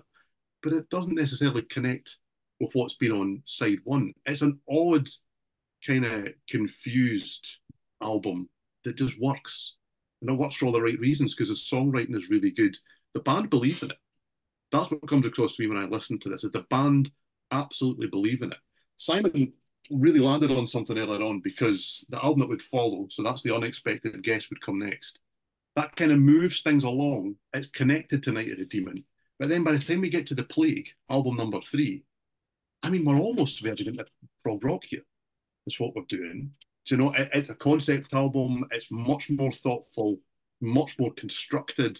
but it doesn't necessarily connect with what's been on side one. It's an odd, kind of confused album that just works and it works for all the right reasons because the songwriting is really good. The band believe in it. That's what comes across to me when I listen to this. Is the band absolutely believe in it? Simon really landed on something earlier on because the album that would follow, so that's the unexpected guest would come next. That kind of moves things along. It's connected to Night of the Demon. But then by the time we get to The Plague, album number three, I mean, we're almost verging into prog rock here. That's what we're doing you know, it, it's a concept album. It's much more thoughtful, much more constructed.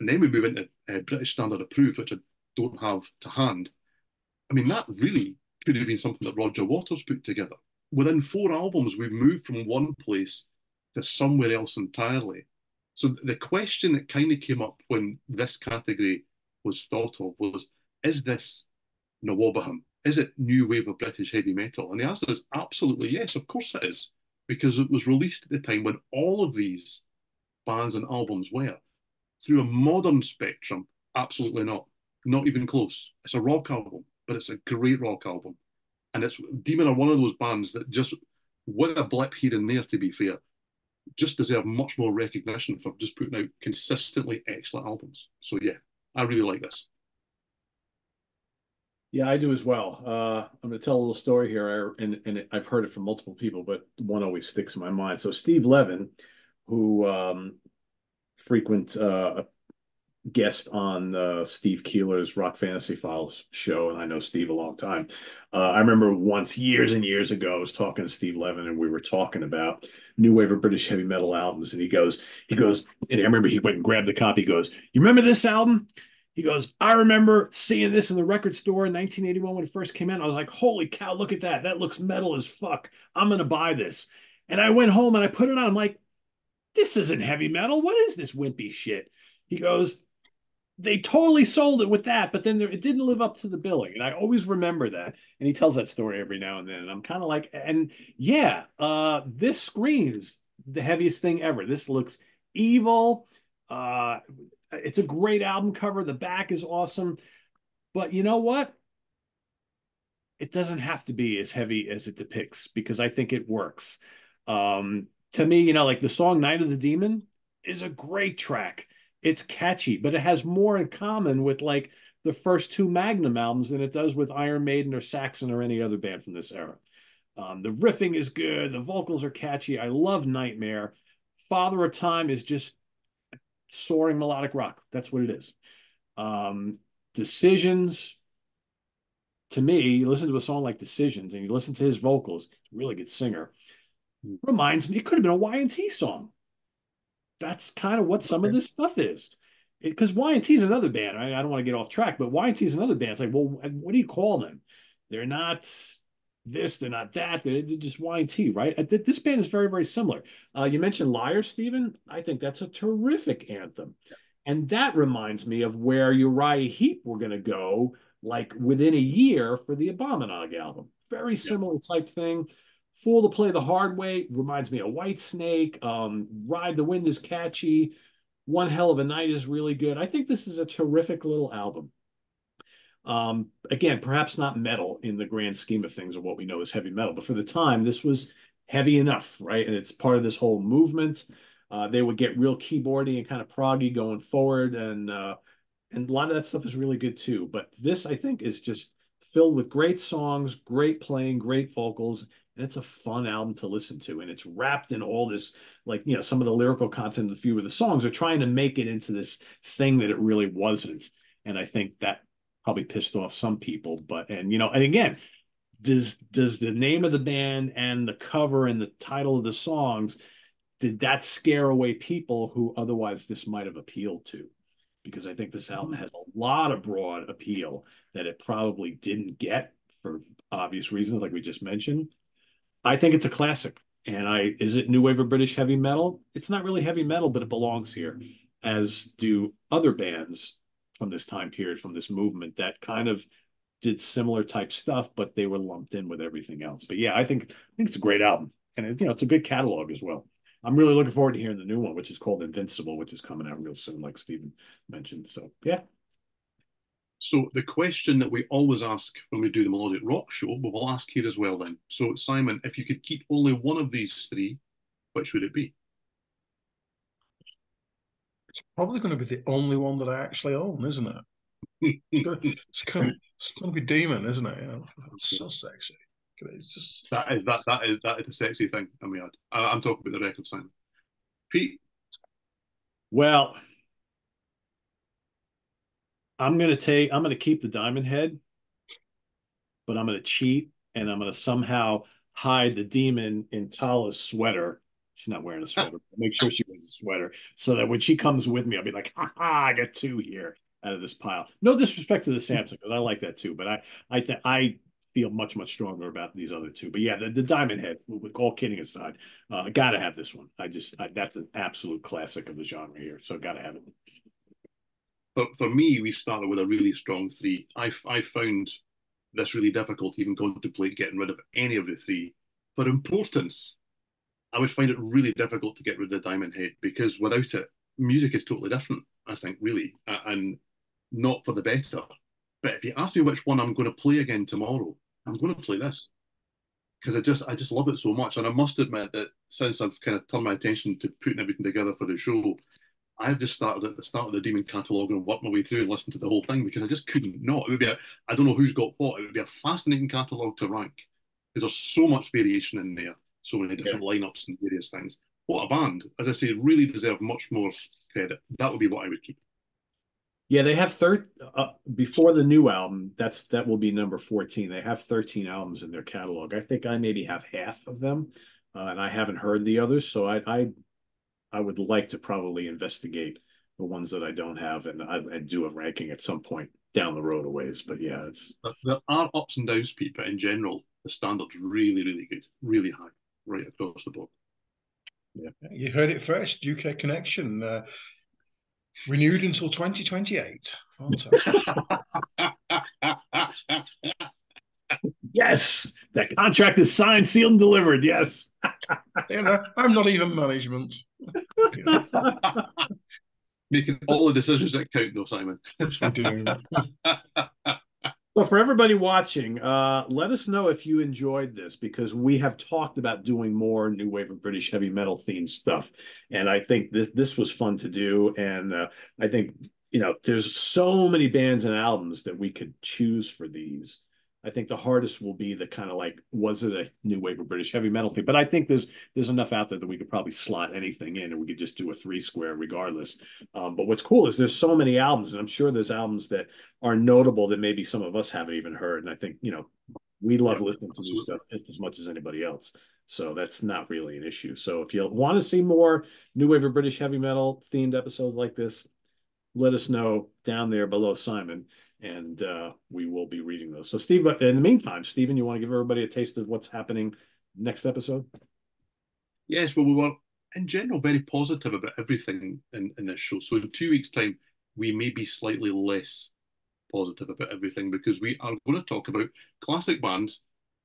And then we move into uh, British Standard Approved, which I don't have to hand. I mean, that really could have been something that Roger Waters put together. Within four albums, we've moved from one place to somewhere else entirely. So the question that kind of came up when this category was thought of was, is this NWOBHM? Is it new wave of British heavy metal? And the answer is absolutely yes, of course it is because it was released at the time when all of these bands and albums were. Through a modern spectrum, absolutely not. Not even close. It's a rock album, but it's a great rock album. And it's Demon are one of those bands that just, with a blip here and there, to be fair, just deserve much more recognition for just putting out consistently excellent albums. So yeah, I really like this. Yeah, I do as well. Uh, I'm going to tell a little story here, and, and I've heard it from multiple people, but one always sticks in my mind. So Steve Levin, who um, frequent uh, guest on uh, Steve Keeler's Rock Fantasy Files show, and I know Steve a long time. Uh, I remember once years and years ago, I was talking to Steve Levin, and we were talking about new wave of British heavy metal albums, and he goes, he goes, and I remember he went and grabbed the copy. He goes, "You remember this album?" He goes, I remember seeing this in the record store in 1981 when it first came out. I was like, holy cow, look at that. That looks metal as fuck. I'm going to buy this. And I went home and I put it on. I'm like, this isn't heavy metal. What is this wimpy shit? He goes, they totally sold it with that, but then there, it didn't live up to the billing. And I always remember that. And he tells that story every now and then. And I'm kind of like, and yeah, uh, this screams the heaviest thing ever. This looks evil. Uh, it's a great album cover. The back is awesome. But you know what? It doesn't have to be as heavy as it depicts because I think it works. Um, to me, you know, like the song Night of the Demon is a great track. It's catchy, but it has more in common with like the first two Magnum albums than it does with Iron Maiden or Saxon or any other band from this era. Um, the riffing is good. The vocals are catchy. I love Nightmare. Father of Time is just soaring melodic rock. That's what it is. Um, Decisions, to me, you listen to a song like Decisions and you listen to his vocals, really good singer. Reminds me, it could have been a Y&T song. That's kind of what some of this stuff is. Because Y&T is another band. I, I don't want to get off track, but Y&T is another band. It's like, well, what do you call them? They're not this, they're not that. They're, they're just Y&T, right? This band is very, very similar. Uh, you mentioned Liar, Stephen. I think that's a terrific anthem. Yeah. And that reminds me of where Uriah Heep were going to go, like within a year for the Abominog album. Very similar yeah. type thing. Fool to Play the Hard Way reminds me of Whitesnake. Um, Ride the Wind is catchy. One Hell of a Night is really good. I think this is a terrific little album. Um, again, perhaps not metal in the grand scheme of things or what we know as heavy metal, but for the time, this was heavy enough, right? And it's part of this whole movement. Uh, they would get real keyboardy and kind of proggy going forward, and uh, and a lot of that stuff is really good too. But this, I think, is just filled with great songs, great playing, great vocals, and it's a fun album to listen to. And it's wrapped in all this, like you know, some of the lyrical content of a few of the songs are trying to make it into this thing that it really wasn't. And I think that probably pissed off some people. But and you know, and again, does does the name of the band and the cover and the title of the songs did that scare away people who otherwise this might have appealed to? Because I think this album mm-hmm. has a lot of broad appeal that it probably didn't get for obvious reasons, like we just mentioned. I think it's a classic. And I is it new wave of British heavy metal? It's not really heavy metal, but it belongs here, as do other bands from this time period, from this movement that kind of did similar type stuff, but they were lumped in with everything else. But yeah, I think I think it's a great album, and it, you know it's a good catalog as well. I'm really looking forward to hearing the new one, which is called Invincible, which is coming out real soon, like Stephen mentioned. So yeah. So the question that we always ask when we do the melodic rock show, but we'll ask here as well then. So Simon, if you could keep only one of these three, which would it be? It's probably going to be the only one that I actually own, isn't it? it's, going to, it's, going to, it's going to be Demon, isn't it? You it's so sexy. It's just that is that that is that is a sexy thing. I mean, I, am talking about the record sign. Pete. Well, I'm gonna take. I'm gonna keep the diamond head, but I'm gonna cheat and I'm gonna somehow hide the demon in Tala's sweater She's not wearing a sweater. Make sure she wears a sweater so that when she comes with me, I'll be like, ha ha, I got two here out of this pile. No disrespect to the Samson because I like that too, but I I th- I feel much much stronger about these other two. But yeah, the, the Diamond Head, with all kidding aside, uh, gotta have this one. I just I, that's an absolute classic of the genre here, so gotta have it. For for me, we started with a really strong three. I I found this really difficult, even contemplate getting rid of any of the three. For importance, I would find it really difficult to get rid of the diamond head because without it, music is totally different. I think really, and not for the better. But if you ask me which one I'm going to play again tomorrow, I'm going to play this because I just I just love it so much. And I must admit that since I've kind of turned my attention to putting everything together for the show, I've just started at the start of the Demon catalogue and worked my way through and listened to the whole thing because I just couldn't not. It would be a, I don't know who's got what. It would be a fascinating catalogue to rank because there's so much variation in there so many different yeah. lineups and various things. What a band, as I say, really deserve much more credit. That would be what I would keep. Yeah, they have third uh, before the new album. That's that will be number fourteen. They have thirteen albums in their catalog. I think I maybe have half of them, uh, and I haven't heard the others. So I, I, I would like to probably investigate the ones that I don't have, and I and do a ranking at some point down the road a ways. But yeah, it's there are ups and downs, Pete. But in general, the standard's really, really good, really high right across the board. Yeah, you heard it first. UK Connection uh, renewed until 2028. [LAUGHS] yes, that contract is signed, sealed, and delivered. Yes. [LAUGHS] you know, I'm not even management. [LAUGHS] Making all the decisions that count, though, Simon. [LAUGHS] So for everybody watching, uh, let us know if you enjoyed this because we have talked about doing more new wave of British heavy metal themed stuff, and I think this this was fun to do, and uh, I think you know, there's so many bands and albums that we could choose for these. I think the hardest will be the kind of like, was it a new wave of British heavy metal thing? But I think there's there's enough out there that we could probably slot anything in, and we could just do a three square regardless. Um, but what's cool is there's so many albums, and I'm sure there's albums that are notable that maybe some of us haven't even heard. And I think you know we love yeah, listening to new stuff just as much as anybody else. So that's not really an issue. So if you want to see more new wave of British heavy metal themed episodes like this, let us know down there below Simon and uh, we will be reading those. So, Steve, but in the meantime, Steven, you want to give everybody a taste of what's happening next episode? Yes, well, we were in general very positive about everything in, in this show. So, in two weeks' time, we may be slightly less positive about everything because we are going to talk about classic bands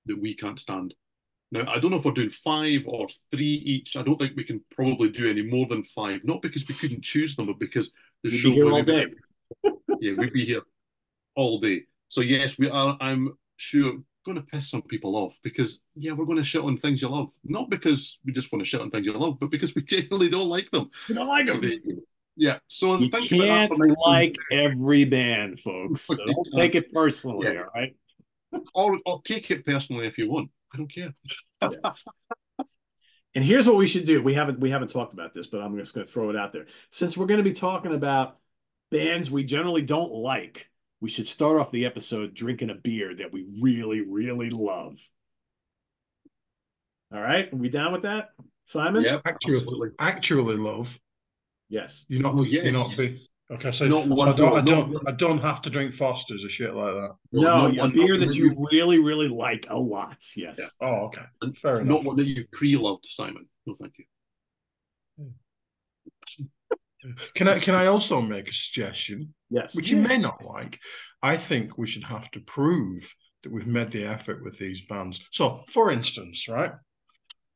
that we can't stand. Now, I don't know if we're doing five or three each. I don't think we can probably do any more than five, not because we couldn't choose them, but because the You'd show. Be here all day. yeah, we'd be here all day. So yes, we are. I'm sure going to piss some people off because yeah, we're going to shit on things you love, not because we just want to shit on things you love, but because we [LAUGHS] genuinely don't like them. We don't like so them. They, yeah, so you think can't like every band, folks. So don't take it personally, yeah. all right? Or, or take it personally if you want. I don't care. [LAUGHS] And here's what we should do. We haven't we haven't talked about this, but I'm just going to throw it out there. Since we're going to be talking about bands we generally don't like, we should start off the episode drinking a beer that we really, really love. All right, are we down with that, Simon? Yeah, actually, actually love. Yes. You're not. yes. You're not. Be, okay, so, not so I don't. I don't. I don't have to drink Fosters or shit like that. No, a beer that you really, really like a lot. Yes. Yeah. Oh, okay. Fair enough. Not one that you pre-loved, Simon. No, thank you. Can I can I also make a suggestion? Yes. Which you may not like. I think we should have to prove that we've made the effort with these bands. So, for instance, right?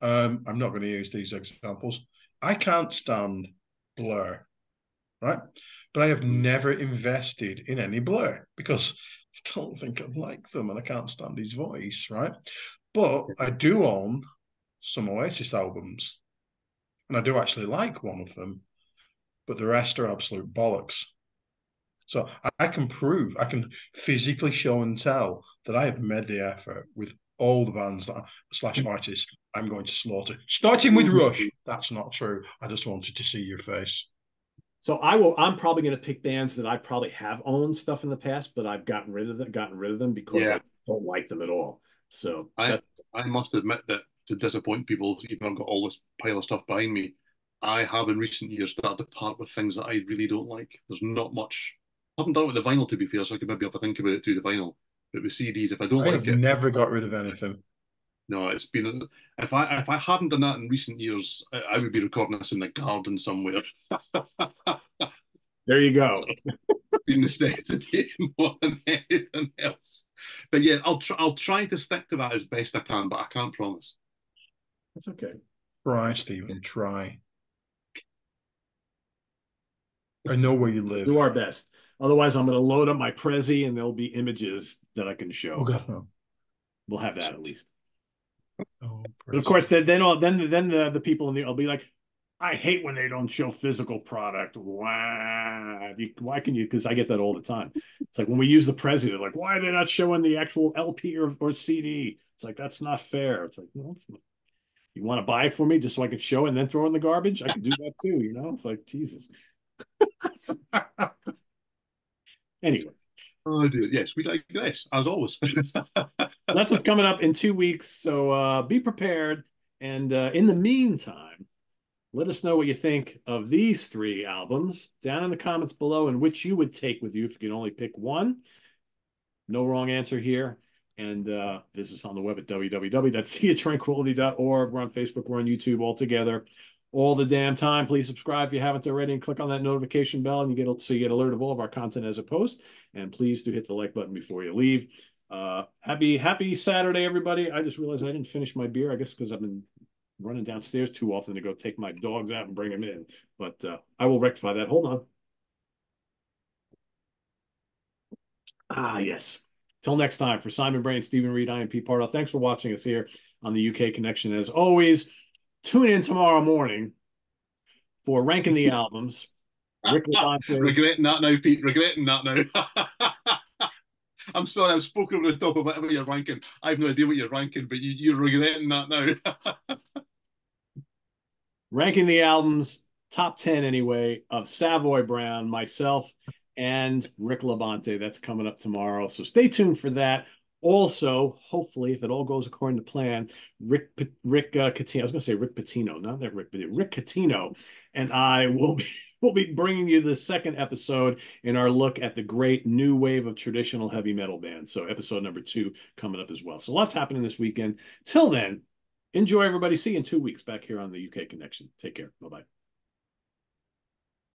Um, I'm not going to use these examples. I can't stand Blur, right? But I have never invested in any Blur because I don't think I like them and I can't stand his voice, right? But I do own some Oasis albums, and I do actually like one of them but the rest are absolute bollocks. So I can prove, I can physically show and tell that I have made the effort with all the bands that slash mm. artists I'm going to slaughter. Starting with Rush. That's not true. I just wanted to see your face. So I will. I'm probably going to pick bands that I probably have owned stuff in the past, but I've gotten rid of them. Gotten rid of them because yeah. I don't like them at all. So I I must admit that to disappoint people, even I've got all this pile of stuff behind me. I have in recent years started to part with things that I really don't like. There's not much. I haven't done it with the vinyl to be fair, so I could maybe have to think about it through the vinyl. But with CDs, if I don't I like it, never got rid of anything. No, it's been if I if I hadn't done that in recent years, I would be recording this in the garden somewhere. there you go. [LAUGHS] So, been necessity more than [LAUGHS] anything else. But yeah, I'll try. I'll try to stick to that as best I can, but I can't promise. That's okay. Try, Steven. Try. I know where you live. Do our best. Otherwise, I'm going to load up my Prezi and there'll be images that I can show. Okay. Oh. We'll have that at least. Oh, but of course, then then all, then then the, the people in the I'll be like, I hate when they don't show physical product. Why? Why can you? Because I get that all the time. It's like when we use the Prezi, they're like, why are they not showing the actual LP or, or CD? It's like that's not fair. It's like, no, it's not. You want to buy it for me just so I can show and then throw in the garbage? I can do that too. You know, it's like Jesus. [LAUGHS] anyway. Oh, dear. Yes, we digress, as always. [LAUGHS] That's what's coming up in two weeks. So uh, be prepared. And uh, in the meantime, let us know what you think of these three albums down in the comments below and which you would take with you if you can only pick one. No wrong answer here. And uh, visit us on the web at www.seatranquility.org. We're on Facebook, we're on YouTube all together all the damn time. Please subscribe if you haven't already and click on that notification bell and you get so you get alert of all of our content as a post. And please do hit the like button before you leave. Uh, happy happy Saturday, everybody. I just realized I didn't finish my beer. I guess because I've been running downstairs too often to go take my dogs out and bring them in. But uh, I will rectify that. Hold on. Ah, yes. Till next time, for Simon Bray, Steven Reid, I am Pete Pardo. Thanks for watching us here on the UK Connection. As always, tune in tomorrow morning for ranking the [LAUGHS] albums. Rick. Regretting that now, Pete. Regretting that now. [LAUGHS] I'm sorry, I've spoken over the top of whatever you're ranking. I have no idea what you're ranking, but you, you're regretting that now. [LAUGHS] Ranking the albums, top 10 anyway, of Savoy Brown, myself, and Rick Labonte. That's coming up tomorrow. So stay tuned for that. Also, hopefully, if it all goes according to plan, Rick Rick uh, Catino, I was going to say Rick Pitino, not that Rick, but Rick Catino, and I will be [LAUGHS] we'll be bringing you the second episode in our look at the great new wave of traditional heavy metal bands. So episode number two coming up as well. So lots happening this weekend. Till then, enjoy everybody. See you in two weeks back here on the UK Connection. Take care. Bye bye.